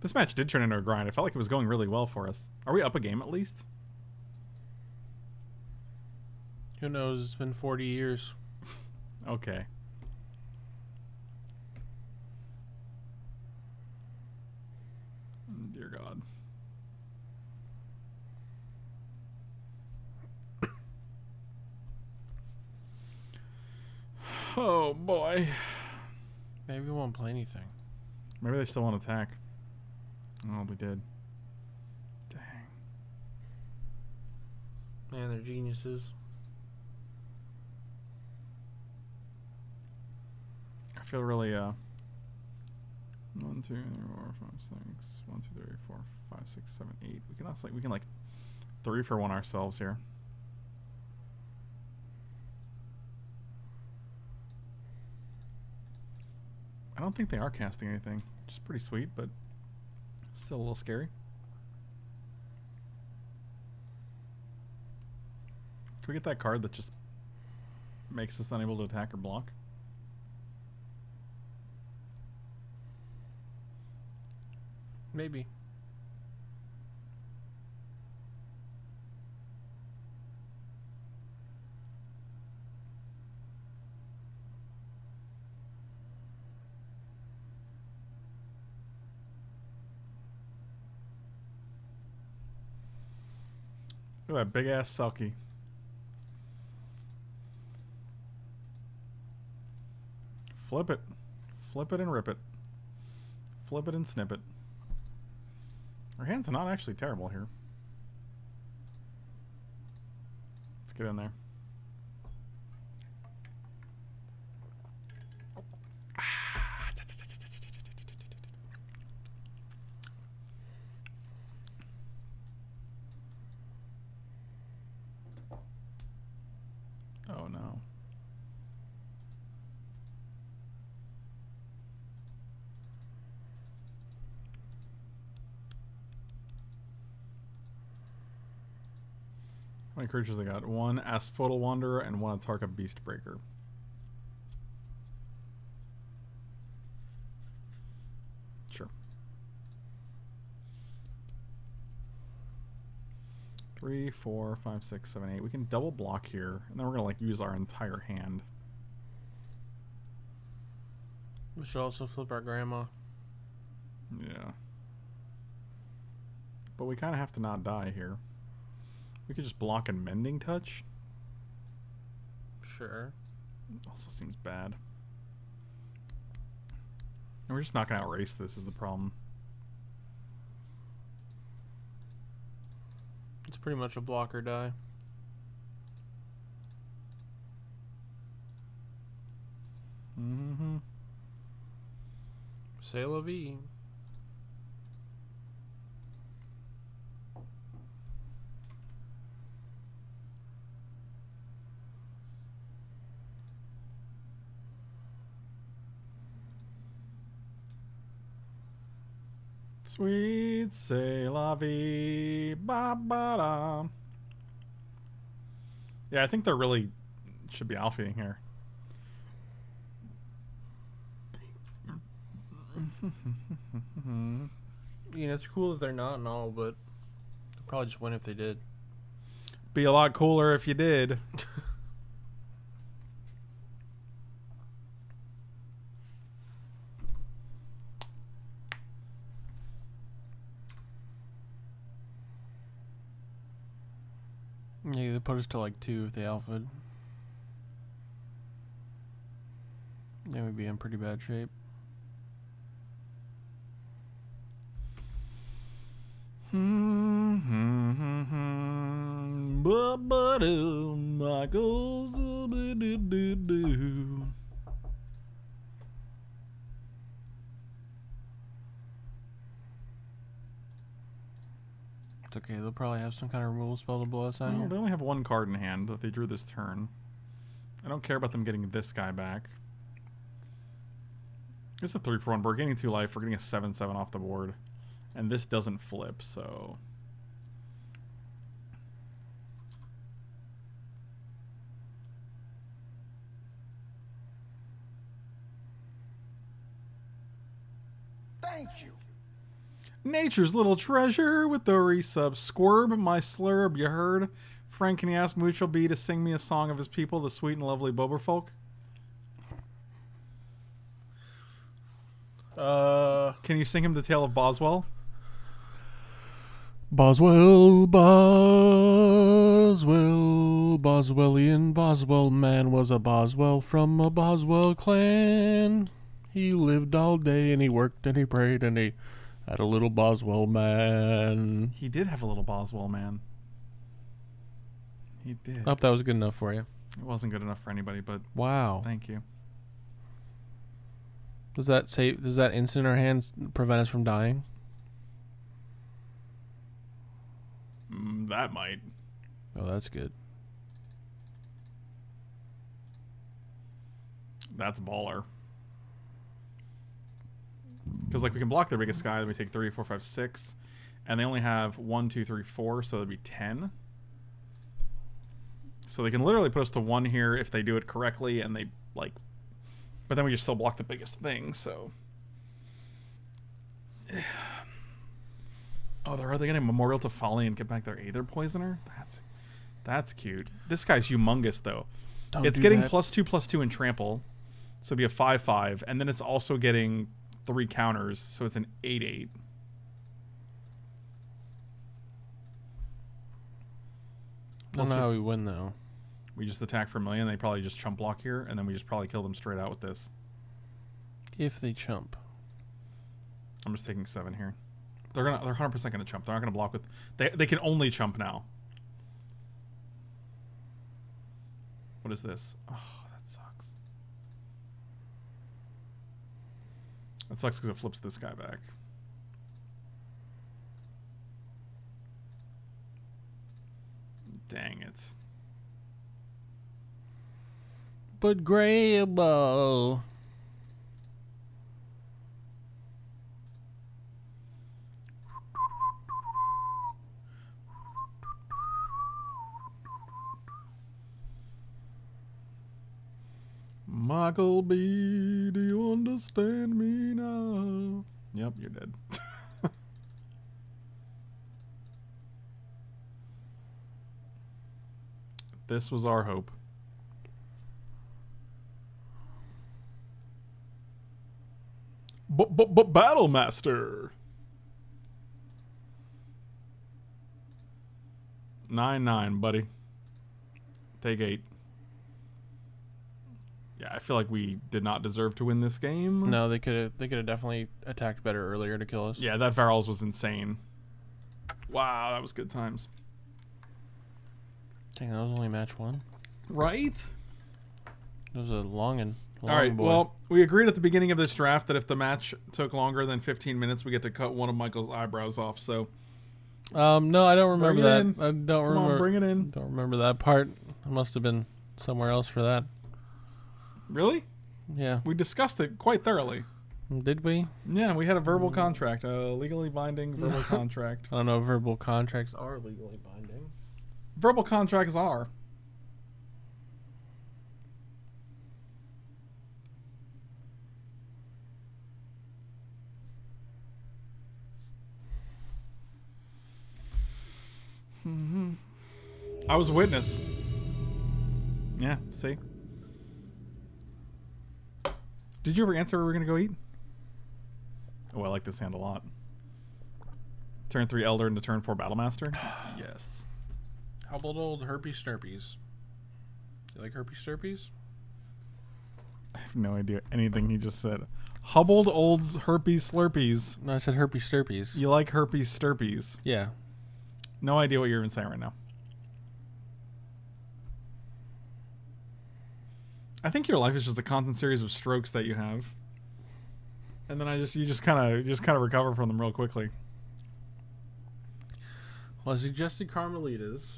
This match did turn into a grind. I felt like it was going really well for us. Are we up a game at least? Who knows? It's been 40 years. [LAUGHS] Okay. Mm, dear God. [COUGHS] Oh boy. Maybe we won't play anything. Maybe they still want to attack. Oh, they did. Dang. Man, they're geniuses. I feel really uh. One, two, three, four, five, six. One, two, three, four, five, six, seven, eight. We can also like we can like three for one ourselves here. I don't think they are casting anything, which is pretty sweet, but still a little scary. Can we get that card that just makes us unable to attack or block? Maybe. Look at that big ass sulky. Flip it. Flip it and rip it. Flip it and snip it. Our hands are not actually terrible here. Let's get in there. Oh no. How many creatures I got? One Asphodel Wanderer and one Atarka Beastbreaker. Sure. Three, four, five, six, seven, eight. We can double block here, and then we're gonna like use our entire hand. We should also flip our grandma. Yeah. But we kind of have to not die here. We could just block and mending touch. Sure. Also seems bad. And we're just not gonna outrace this is the problem. It's pretty much a blocker die. Mm-hmm. Say la vie. Sweet say la vie, ba ba da. Yeah, I think they're really should be alphaing here. [LAUGHS] You know, it's cool that they're not and all, but probably just win if they did. Be a lot cooler if you did. [LAUGHS] They put us to like two if they alphaed. Then we'd be in pretty bad shape. Mm-hmm. Ba-ba-doo, Michael's okay, they'll probably have some kind of removal spell to blow us out Well, they only have one card in hand that they drew this turn. I don't care about them getting this guy back. It's a 3 for 1. We're getting 2 life. We're getting a 7 7 off the board. And this doesn't flip, so. Thank you. Nature's little treasure with the resub. Squirb, my slurb, you heard? Frank, can you ask Mutual B to sing me a song of his people, the sweet and lovely Boberfolk? Uh, Can you sing him the tale of Boswell? Boswell, Boswell, Boswellian Boswell man was a Boswell from a Boswell clan. He lived all day and he worked and he prayed and he had a little Boswell man. He did have a little Boswell, man. He did. I hope that was good enough for you. It wasn't good enough for anybody, but Wow. thank you. Does that say? Does that instant in our hands prevent us from dying? Mm, that might. Oh, that's good. That's baller. Because like we can block their biggest guy, then we take three, four, five, six, and they only have one, two, three, four, so that'd be ten. So they can literally put us to one here if they do it correctly, and they like. But then we just still block the biggest thing, so. [SIGHS] Oh, they're are they getting a Memorial to Folly and get back their Aether Poisoner? That's that's cute. This guy's humongous though. Don't it's getting that. plus two plus two in trample, so it'd be a five five, and then it's also getting three counters, so it's an eight eight. I don't know we- how we win though. We just attack for a million. They probably just chump block here, and then we just probably kill them straight out with this. If they chump. I'm just taking seven here. They're gonna they're 100 percent gonna chump. They're not gonna block with. They they can only chump now. What is this? Oh, that sucks. That sucks because it flips this guy back. Dang it. But Grayable. Michael B, do you understand me now? Yep, you're dead. [LAUGHS] this was our hope. But Battle Master. Nine nine, buddy. Take eight. Yeah, I feel like we did not deserve to win this game. No, they could have. They could have definitely attacked better earlier to kill us. Yeah, that Varels was insane. Wow, that was good times. Dang, that was only match one. Right? It was a long and long All right. boy. Well, we agreed at the beginning of this draft that if the match took longer than 15 minutes, we get to cut one of Michael's eyebrows off. So um, no, I don't remember that. I don't come remember. on, bring it in. Don't remember that part. I must have been somewhere else for that. Really? Yeah. We discussed it quite thoroughly. Did we? Yeah, we had a verbal contract, a legally binding verbal [LAUGHS] contract. I don't know. if Verbal contracts are legally binding. Verbal contracts are. Mhm. I was a witness. Yeah, see? Did you ever answer where we're going to go eat? Oh, I like this hand a lot. Turn 3 Elder into turn 4 Battlemaster? [SIGHS] yes. How about old herpes sturpies? You like herpes sturpies? I have no idea anything he just said. Hubbled old herpes slurpees. No, I said herpes sturpies. You like herpes sturpies. Yeah. No idea what you're even saying right now. I think your life is just a constant series of strokes that you have. And then I just you just kind of just kind of recover from them real quickly. Well, I suggested Carmelitas,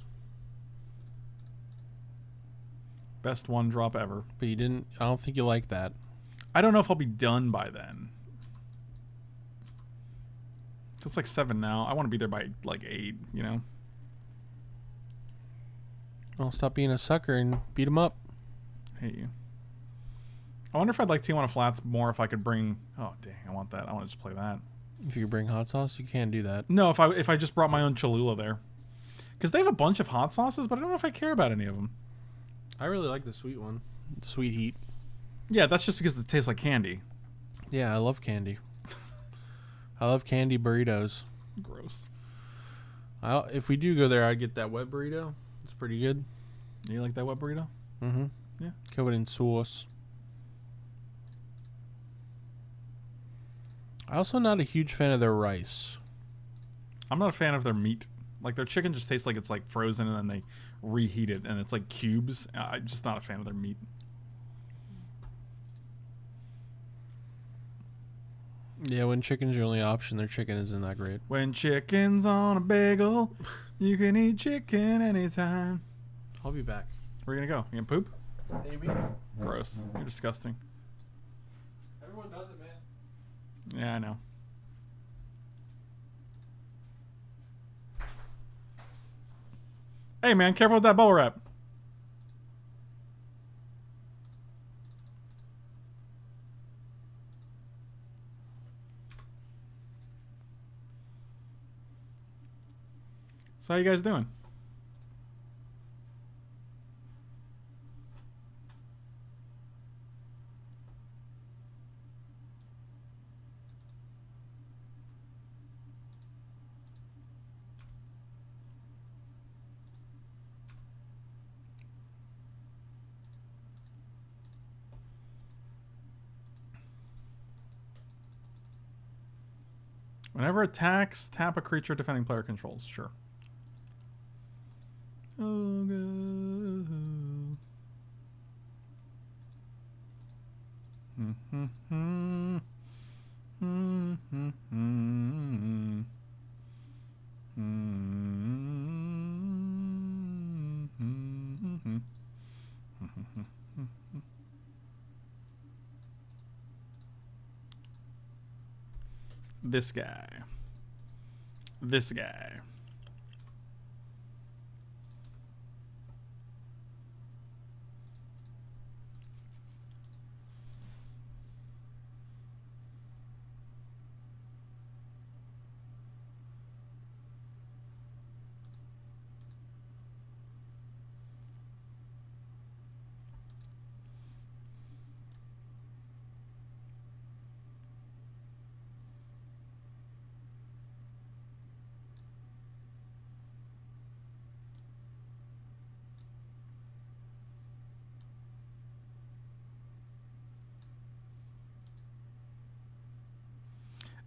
Best one drop ever. but you didn't. I don't think you like that. I don't know if I'll be done by then. It's like seven now. I want to be there by like eight. You know. I'll stop being a sucker and beat him up. Hate you. I wonder if I'd like Tijuana Flats more if I could bring. Oh dang, I want that. I want to just play that. If you could bring hot sauce, you can't do that. No, if I if I just brought my own Cholula there, because they have a bunch of hot sauces, but I don't know if I care about any of them. I really like the sweet one. The sweet heat. Yeah, that's just because it tastes like candy. Yeah, I love candy. I love candy burritos. Gross. I, if we do go there, I'd get that wet burrito. It's pretty good. You like that wet burrito? Mm-hmm. Yeah. Covered in sauce. I also not a huge fan of their rice. I'm not a fan of their meat. Like their chicken just tastes like it's like frozen and then they reheat it and it's like cubes. I'm just not a fan of their meat. Yeah, when chicken's your only option, their chicken isn't that great. When chicken's on a bagel, you can eat chicken anytime. I'll be back. Where are you gonna go? You gonna poop? Maybe. Gross. You're disgusting. Everyone does it, man. Yeah, I know. Hey man, careful with that bubble wrap. So how you guys doing? Whenever attacks, tap a creature defending player controls. Sure. Oh. [LAUGHS] Mm-hmm. Mm-hmm. Mm-hmm. This guy. This guy.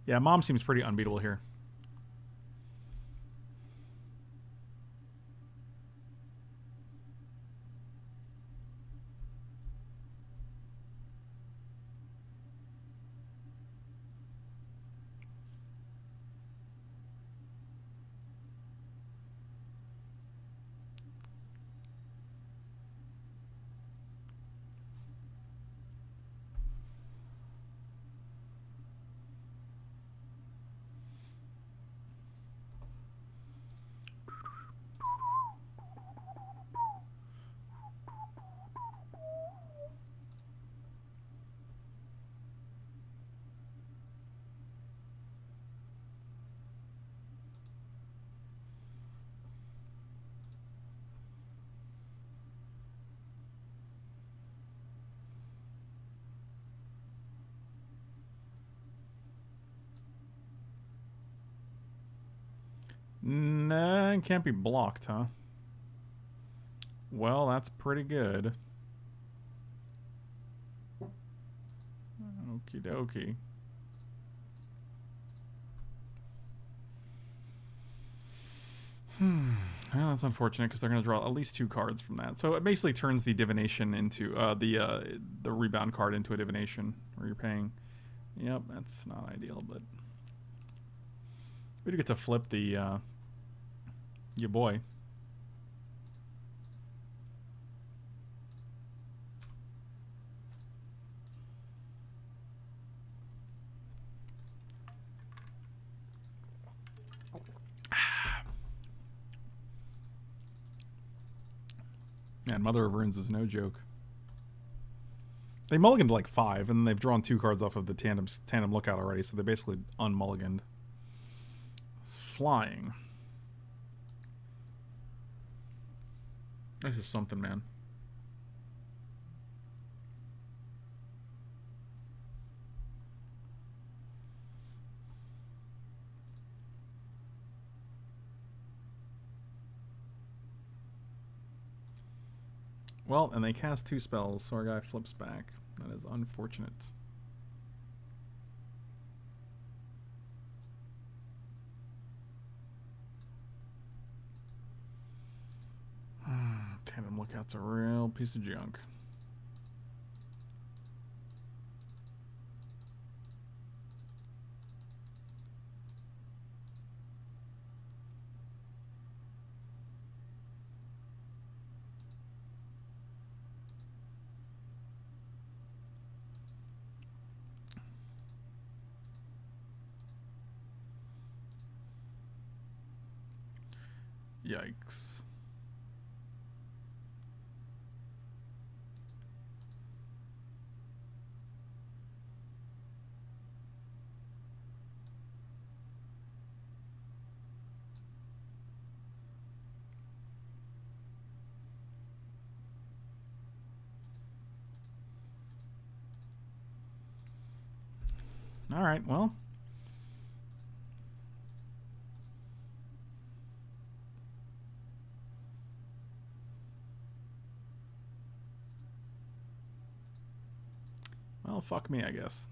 Yeah, mom seems pretty unbeatable here. Nah, it can't be blocked, huh? Well, that's pretty good. Okie dokie. Hmm. Well, that's unfortunate because they're going to draw at least two cards from that. So it basically turns the divination into uh, the uh, the rebound card into a divination, where you're paying. Yep, that's not ideal, but we do get to flip the uh, your boy. [SIGHS] Man, Mother of Runes is no joke. They mulliganed like five, and they've drawn two cards off of the tandem tandem lookout already, so they basically unmulliganed. It's flying. This is something, man. Well, and they cast two spells, so our guy flips back. That is unfortunate. Lookout's a real piece of junk. Yikes. All right, well. Well, fuck me, I guess.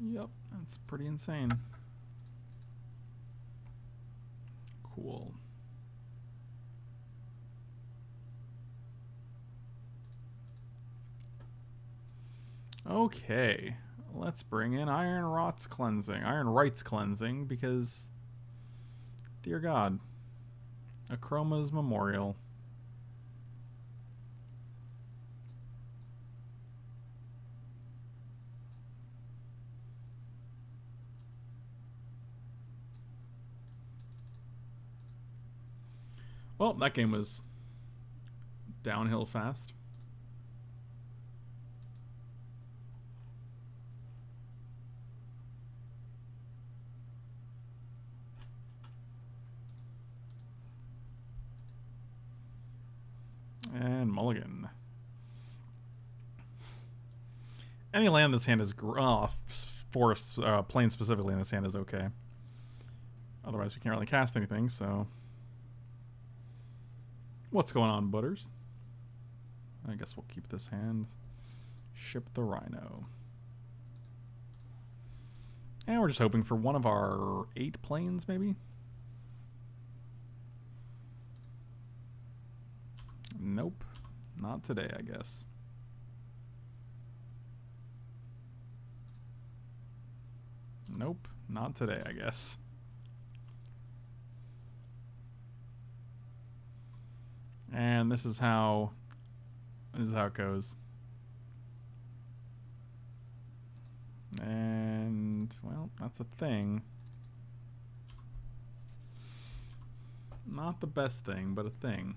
Yep, that's pretty insane. Cool. Okay, let's bring in Iron Rots Cleansing, Iron Rights Cleansing, because, dear God, Akroma's Memorial. Well, that game was downhill fast. And Mulligan. Any land in this hand is oh, f- forest, uh, plane specifically in this hand is okay. Otherwise, we can't really cast anything. So, what's going on, Butters? I guess we'll keep this hand. Ship the Rhino. And we're just hoping for one of our eight planes, maybe. Nope. Not today, I guess. Nope. Not today, I guess. And this is how this is how it goes. And well, that's a thing. Not the best thing, but a thing.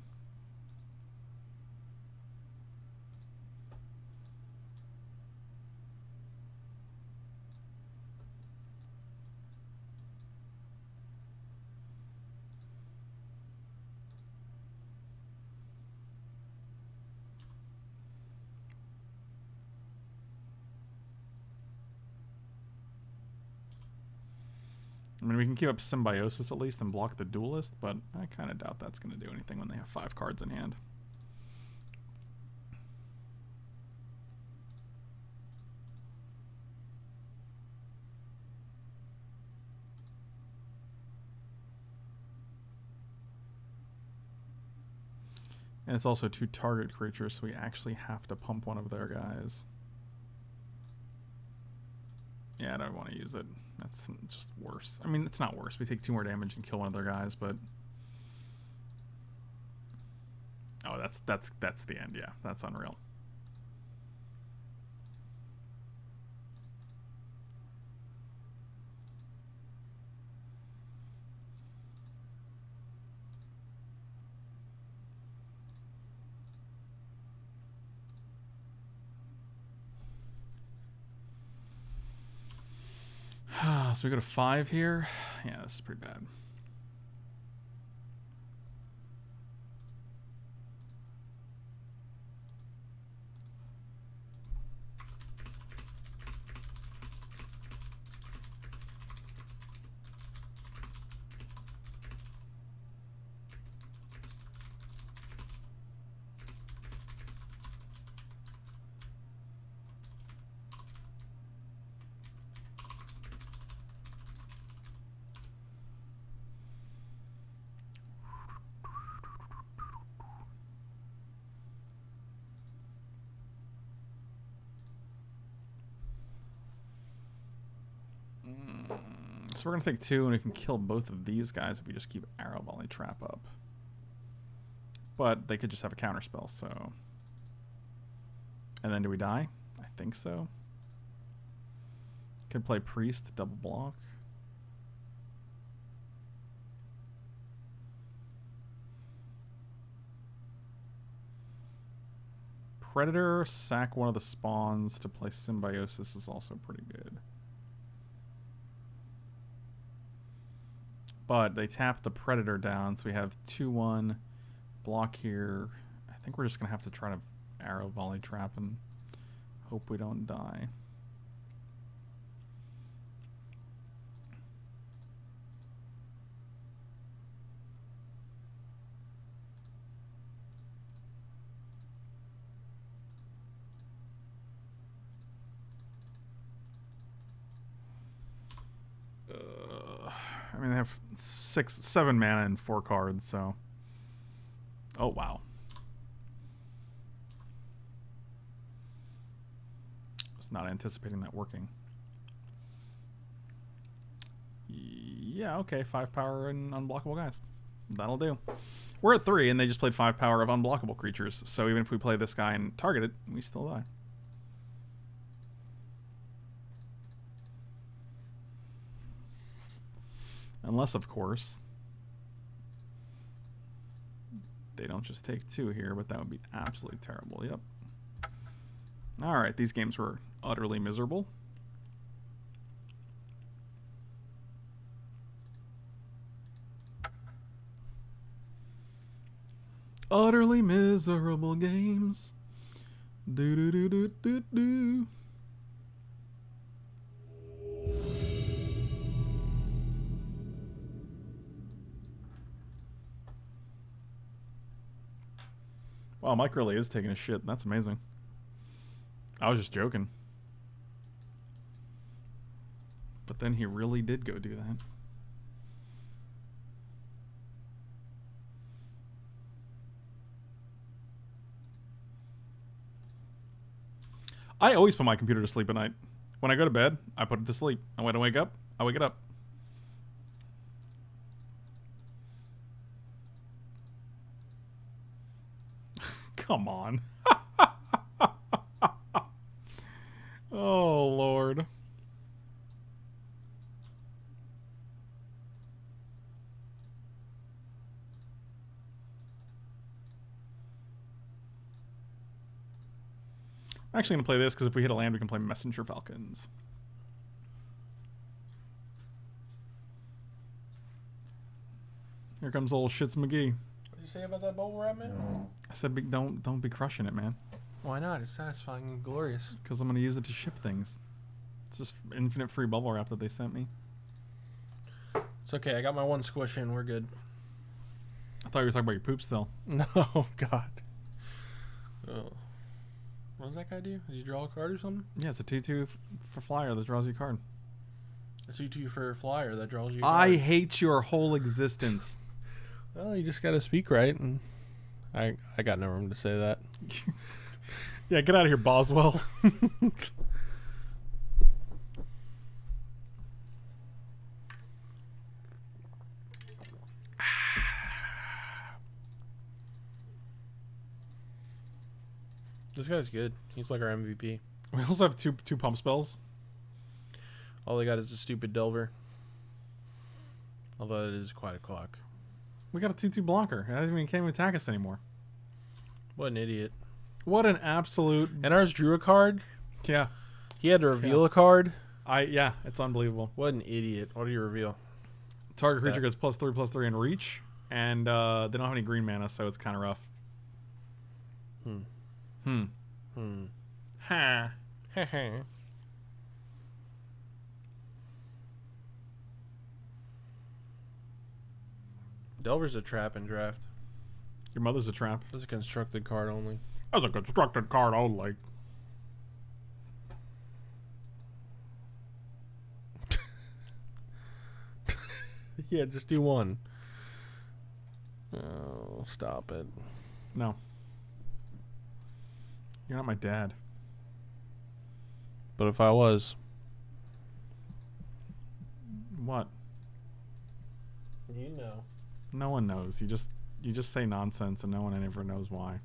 I mean, we can keep up Symbiosis at least and block the Duelist, but I kind of doubt that's going to do anything when they have five cards in hand. And it's also two target creatures, so we actually have to pump one of their guys. Yeah, I don't want to use it. That's just worse. I mean, it's not worse. We take two more damage and kill one of their guys, but oh, that's that's that's the end. Yeah, that's unreal. So we go to five here. [SIGHS] Yeah, this is pretty bad. So we're going to take two, and we can kill both of these guys if we just keep Arrow Volley Trap up. But they could just have a counter spell, so... And then do we die? I think so. Could play Priest, double block. Predator, sack one of the spawns to play Symbiosis is also pretty good. But they tap the Predator down, so we have 2 1 block here. I think we're just going to have to try to arrow volley trap and hope we don't die. Uh, I mean, they have six, seven mana and four cards, so. Oh, wow. Was not anticipating that working. Yeah, okay, five power and unblockable guys. That'll do. We're at three, and they just played five power of unblockable creatures, so even if we play this guy and target it, we still die. Unless, of course, they don't just take two here, but that would be absolutely terrible. Yep. Alright, these games were utterly miserable. Utterly miserable games. Do do do do do do. Wow, Mike really is taking a shit. That's amazing. I was just joking. But then he really did go do that. I always put my computer to sleep at night. When I go to bed, I put it to sleep. And when I wake up, I wake it up. Come on. [LAUGHS] oh, Lord. I'm actually going to play this because if we hit a land, we can play Messenger Falcons. Here comes old Shits McGee. Did you say about that bubble wrap, man? I said, be, don't don't be crushing it, man. Why not? It's satisfying and glorious. Because I'm going to use it to ship things. It's just infinite free bubble wrap that they sent me. It's okay. I got my one squish in. We're good. I thought you were talking about your poop still. [LAUGHS] No, oh, God. Oh. What does that guy do? Does he draw a card or something? Yeah, it's a 2-2 f- for flyer that draws you a card. A 2 2 for flyer that draws you a I card. hate your whole existence. Well, you just got to speak right. and I, I got no room to say that. [LAUGHS] yeah, get out of here, Boswell. [SIGHS] This guy's good. He's like our MVP. we also have two two pump spells. All they got is a stupid Delver. Although it is quite a clock. We got a 2-2 blocker. I even can't even attack us anymore. What an idiot. What an absolute And ours drew a card. yeah. He had to reveal a card. I yeah, it's unbelievable. What an idiot. What do you reveal? Target creature That- goes plus three plus three in reach, and uh, they don't have any green mana, so it's kind of rough. Hmm. Hmm. Hmm. Ha. [LAUGHS] Delver's a trap in draft. Your mother's a trap. That's a constructed card only. That's a constructed card only. [LAUGHS] yeah, just do one. Oh, stop it. No. You're not my dad. But if I was, What? you know. No one knows. You just you just say nonsense, and no one ever knows why.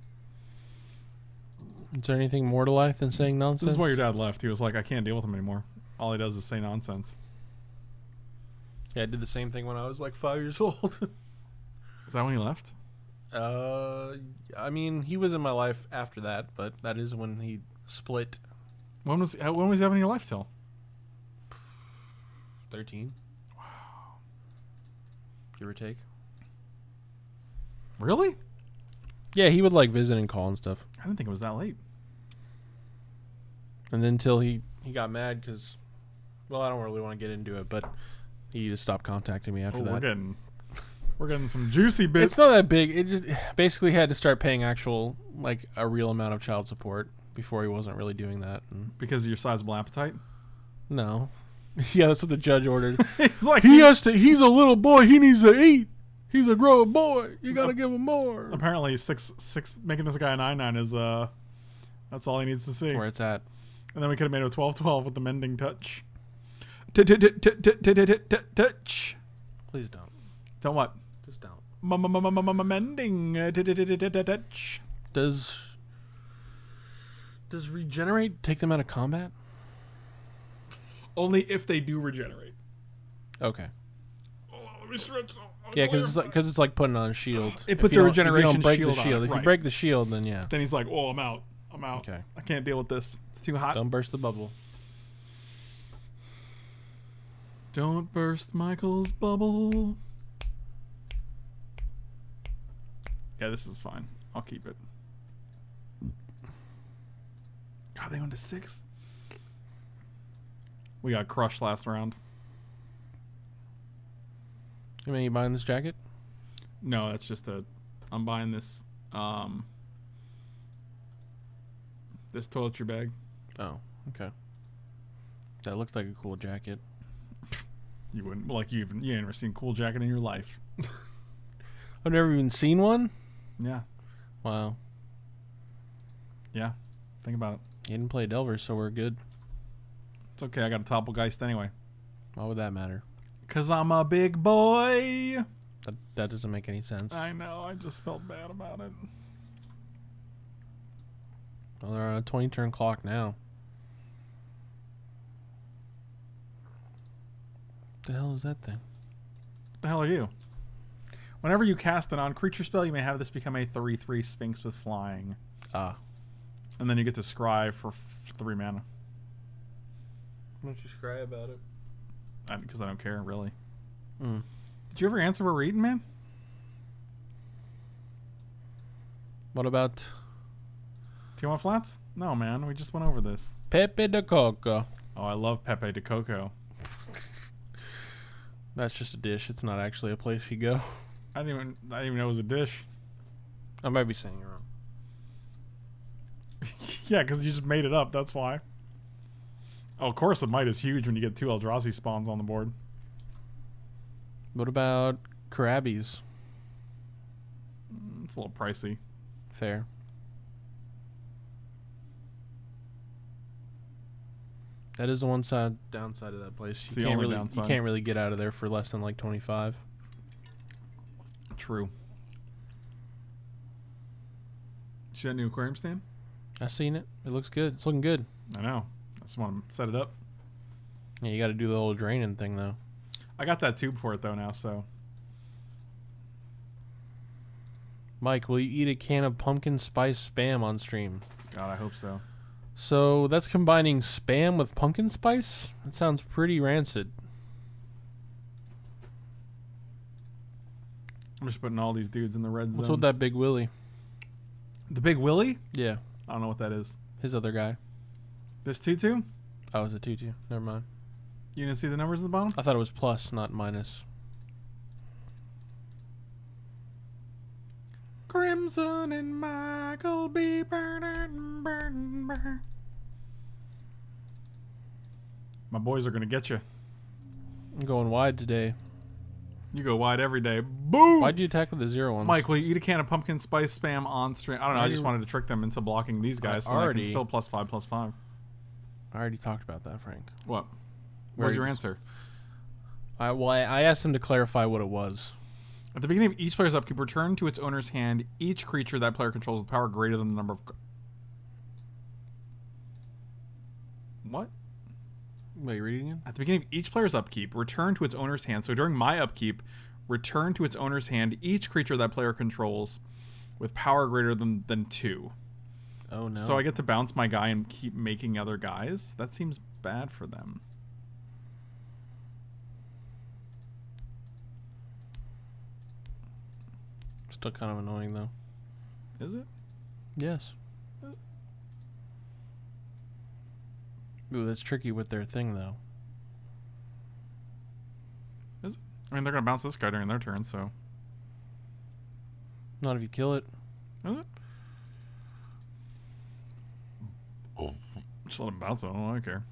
Is there anything more to life than saying nonsense? This is why your dad left. He was like, I can't deal with him anymore. All he does is say nonsense. Yeah, I did the same thing when I was like five years [LAUGHS] old. Is that when he left? uh, I mean, he was in my life after that, but that is when he split. When was uh, when was he having your life till? Thirteen. Wow. give or take. Really? Yeah, he would like visit and call and stuff. I didn't think it was that late. And then until he he got mad because, well, I don't really want to get into it, but he just stopped contacting me after Oh, that. we're getting we're getting some juicy bits. It's not that big. It just basically had to start paying actual like a real amount of child support before he wasn't really doing that. And because of your sizable appetite. no, [LAUGHS] yeah, that's what the judge ordered. [LAUGHS] He's like he has to. He's a little boy. He needs to eat. He's a grown boy. You gotta give him more. apparently six six making this guy a nine nine is uh that's all he needs to see. Where it's at. And then we could have made it a 12-12 with the mending touch. Touch. Please don't. Don't what? Just don't. Mending uh, touch. Does does regenerate take them out of combat? Only if they do regenerate. Okay. Oh, let me stretch. Yeah, because it's like because it's like putting on a shield. It puts a don't- if you don't regeneration break shield the on shield. it, If you break the shield, then yeah. Then he's like, "Oh, I'm out. I'm out. Okay. I can't deal with this. It's too hot. Don't burst the bubble. Don't burst Michael's bubble." Yeah, this is fine. I'll keep it. God, they went to six. We got crushed last round. You mean you buying this jacket? No, that's just a. I'm buying this. Um. This toiletry bag. Oh, okay. That looked like a cool jacket. [LAUGHS] You wouldn't like you even you ain't never seen a cool jacket in your life. [LAUGHS] I've never even seen one. Yeah, Wow. yeah. Think about it. You didn't play Delver, so we're good. It's okay. I got a Toppelgeist anyway. Why would that matter? Cause I'm a big boy. That that doesn't make any sense. I know. I just felt bad about it. Well, they're on a 20 turn clock now. The hell is that thing? the hell are you? Whenever you cast a non-creature spell, you may have this become a 3-3 Sphinx with flying, Ah. and then you get to scry for f- three mana. Why don't you scry about it? Because I, don't care really. Mm. Did you ever answer what we're eating, man? What about Do you want flats? No, man. We just went over this. Pepe de Coco? Oh, I love Pepe de Coco. That's just a dish. It's not actually a place you go. I didn't even I didn't even know it was a dish. I might be saying it wrong. [LAUGHS] yeah, because you just made it up. That's why. Oh, of course, the might is huge when you get two Eldrazi spawns on the board. What about Krabbies? Mm, It's a little pricey. Fair. That is the one side downside of that place. It's You the can't only really downside. you can't really get out of there for less than like twenty five. True. See that new aquarium stand? I seen it. It looks good. It's looking good. I know. Just want to set it up. Yeah, you got to do the whole draining thing though. I got that tube for it though now, so Mike, will you eat a can of pumpkin spice spam on stream? God, I hope so. So that's combining spam with pumpkin spice. That sounds pretty rancid. I'm just putting all these dudes in the red zone. What's with that big Willie? The big Willie? Yeah, I don't know what that is. his other guy. This tutu? Oh, it's a tutu. Never mind. You didn't see the numbers at the bottom? I thought it was plus, not minus. Crimson and Michael B. Burn, burn, burn. My boys are gonna get you. I'm going wide today. You go wide every day. Boom! Why'd you attack with the zero ones? Mike, will you eat a can of pumpkin spice spam on stream? I don't know. I just wanted to trick them into blocking these guys, so I already- can still plus five, plus five. I already talked about that, Frank. What? Where What's your answer? I well, I, I asked him to clarify what it was. At the beginning of each player's upkeep, return to its owner's hand each creature that player controls with power greater than the number of. What? Wait, reading it? At the beginning of each player's upkeep, return to its owner's hand. So during my upkeep, return to its owner's hand each creature that player controls with power greater than, than two. Oh no. So I get to bounce my guy and keep making other guys? That seems bad for them. Still kind of annoying though. Is it? Yes. Ooh, that's tricky with their thing though. Is it? I mean, they're gonna bounce this guy during their turn, so Not if you kill it. is it? Just let him bounce. I don't I don't care.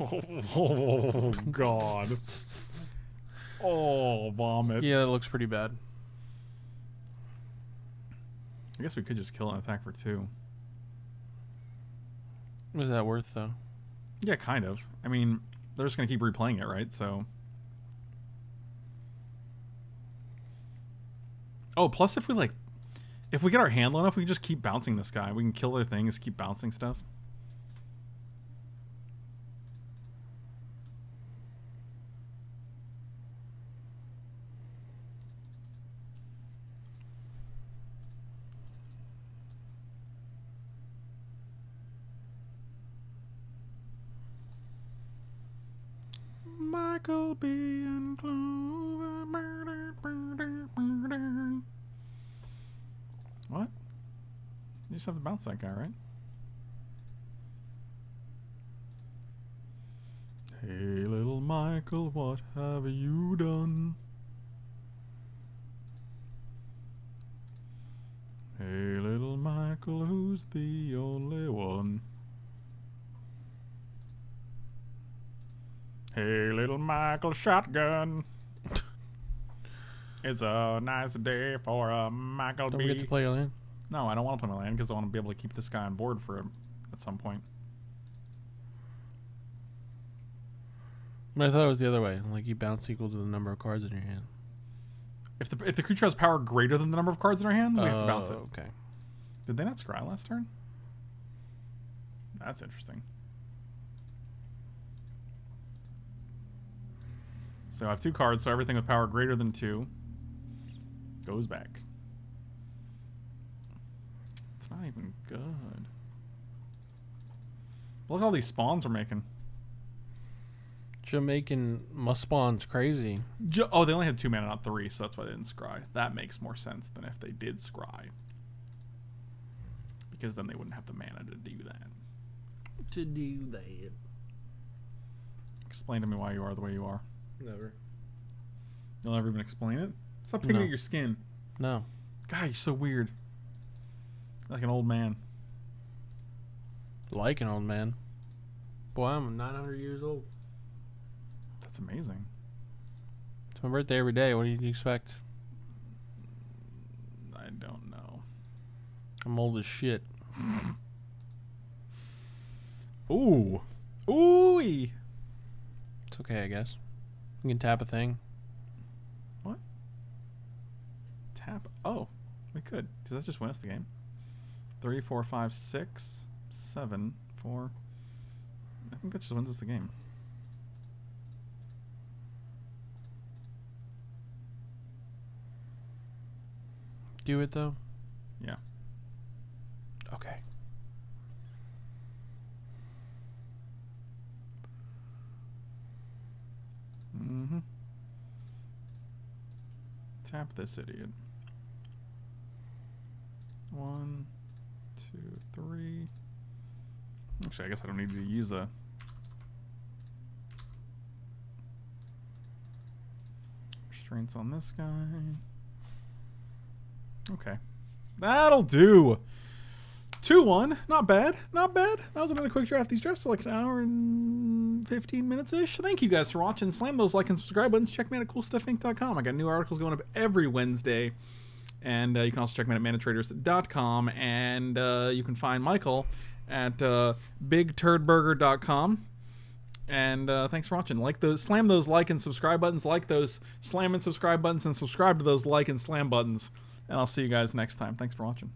[LAUGHS] Oh God! Oh vomit! Yeah, it looks pretty bad. I guess we could just kill an attack for two. What is that worth though? Yeah, kind of. I mean, they're just gonna keep replaying it, right? So. Oh, plus if we like, if we get our hand low enough, we can just keep bouncing this guy. We can kill their things, keep bouncing stuff. Michael B. and Clover. murder, murder, murder. What? Bounce that guy, right? Hey, little Michael, what have you done? Hey, little Michael, who's the only one? Hey, little Michael shotgun. [LAUGHS] it's a nice day for a Michael Don't B. forget to play land. No, I don't want to play my land because I want to be able to keep this guy on board for at some point. But I thought it was the other way. Like you bounce equal to the number of cards in your hand. If the if the creature has power greater than the number of cards in our hand, we have to bounce it. Oh, Okay. Did they not scry last turn? That's interesting. So I have two cards, so everything with power greater than two goes back. It's not even good. Look at all these spawns we're making. Jamaican must spawn's crazy. Ju- oh, they only had two mana, not three, so that's why they didn't scry. That makes more sense than if they did scry. Because then they wouldn't have the mana to do that. To do that. Explain to me why you are the way you are. Never. You'll never even explain it? Stop picking No. at your skin. No. God, you're so weird. Like an old man. Like an old man. Boy, I'm 900 years old. That's amazing. It's my birthday every day. What do you expect? I don't know. I'm old as shit. [LAUGHS] Ooh. Ooh. It's okay, I guess. You can tap a thing. What? Tap. Oh, we could. Does that just win us the game? Three, four, five, six, seven, four. I think that just wins us the game. Do it though. Yeah. Okay. Mm-hmm. Tap this idiot. One, two, three. Actually, I guess I don't need to use a. Restraints on this guy. Okay. That'll do. 2 1. Not bad. Not bad. That was another quick draft. These drafts are like an hour and 15 minutes ish. Thank you guys for watching. Slam those like and subscribe buttons. Check me out at coolstuffinc.com. I got new articles going up every Wednesday. And uh, you can also check me out at manatraders.com. And uh, you can find Michael at uh, bigturdburger.com. And thanks for watching. Like those, slam those like and subscribe buttons. Like those slam and subscribe buttons, and subscribe to those like and slam buttons. And I'll see you guys next time. Thanks for watching.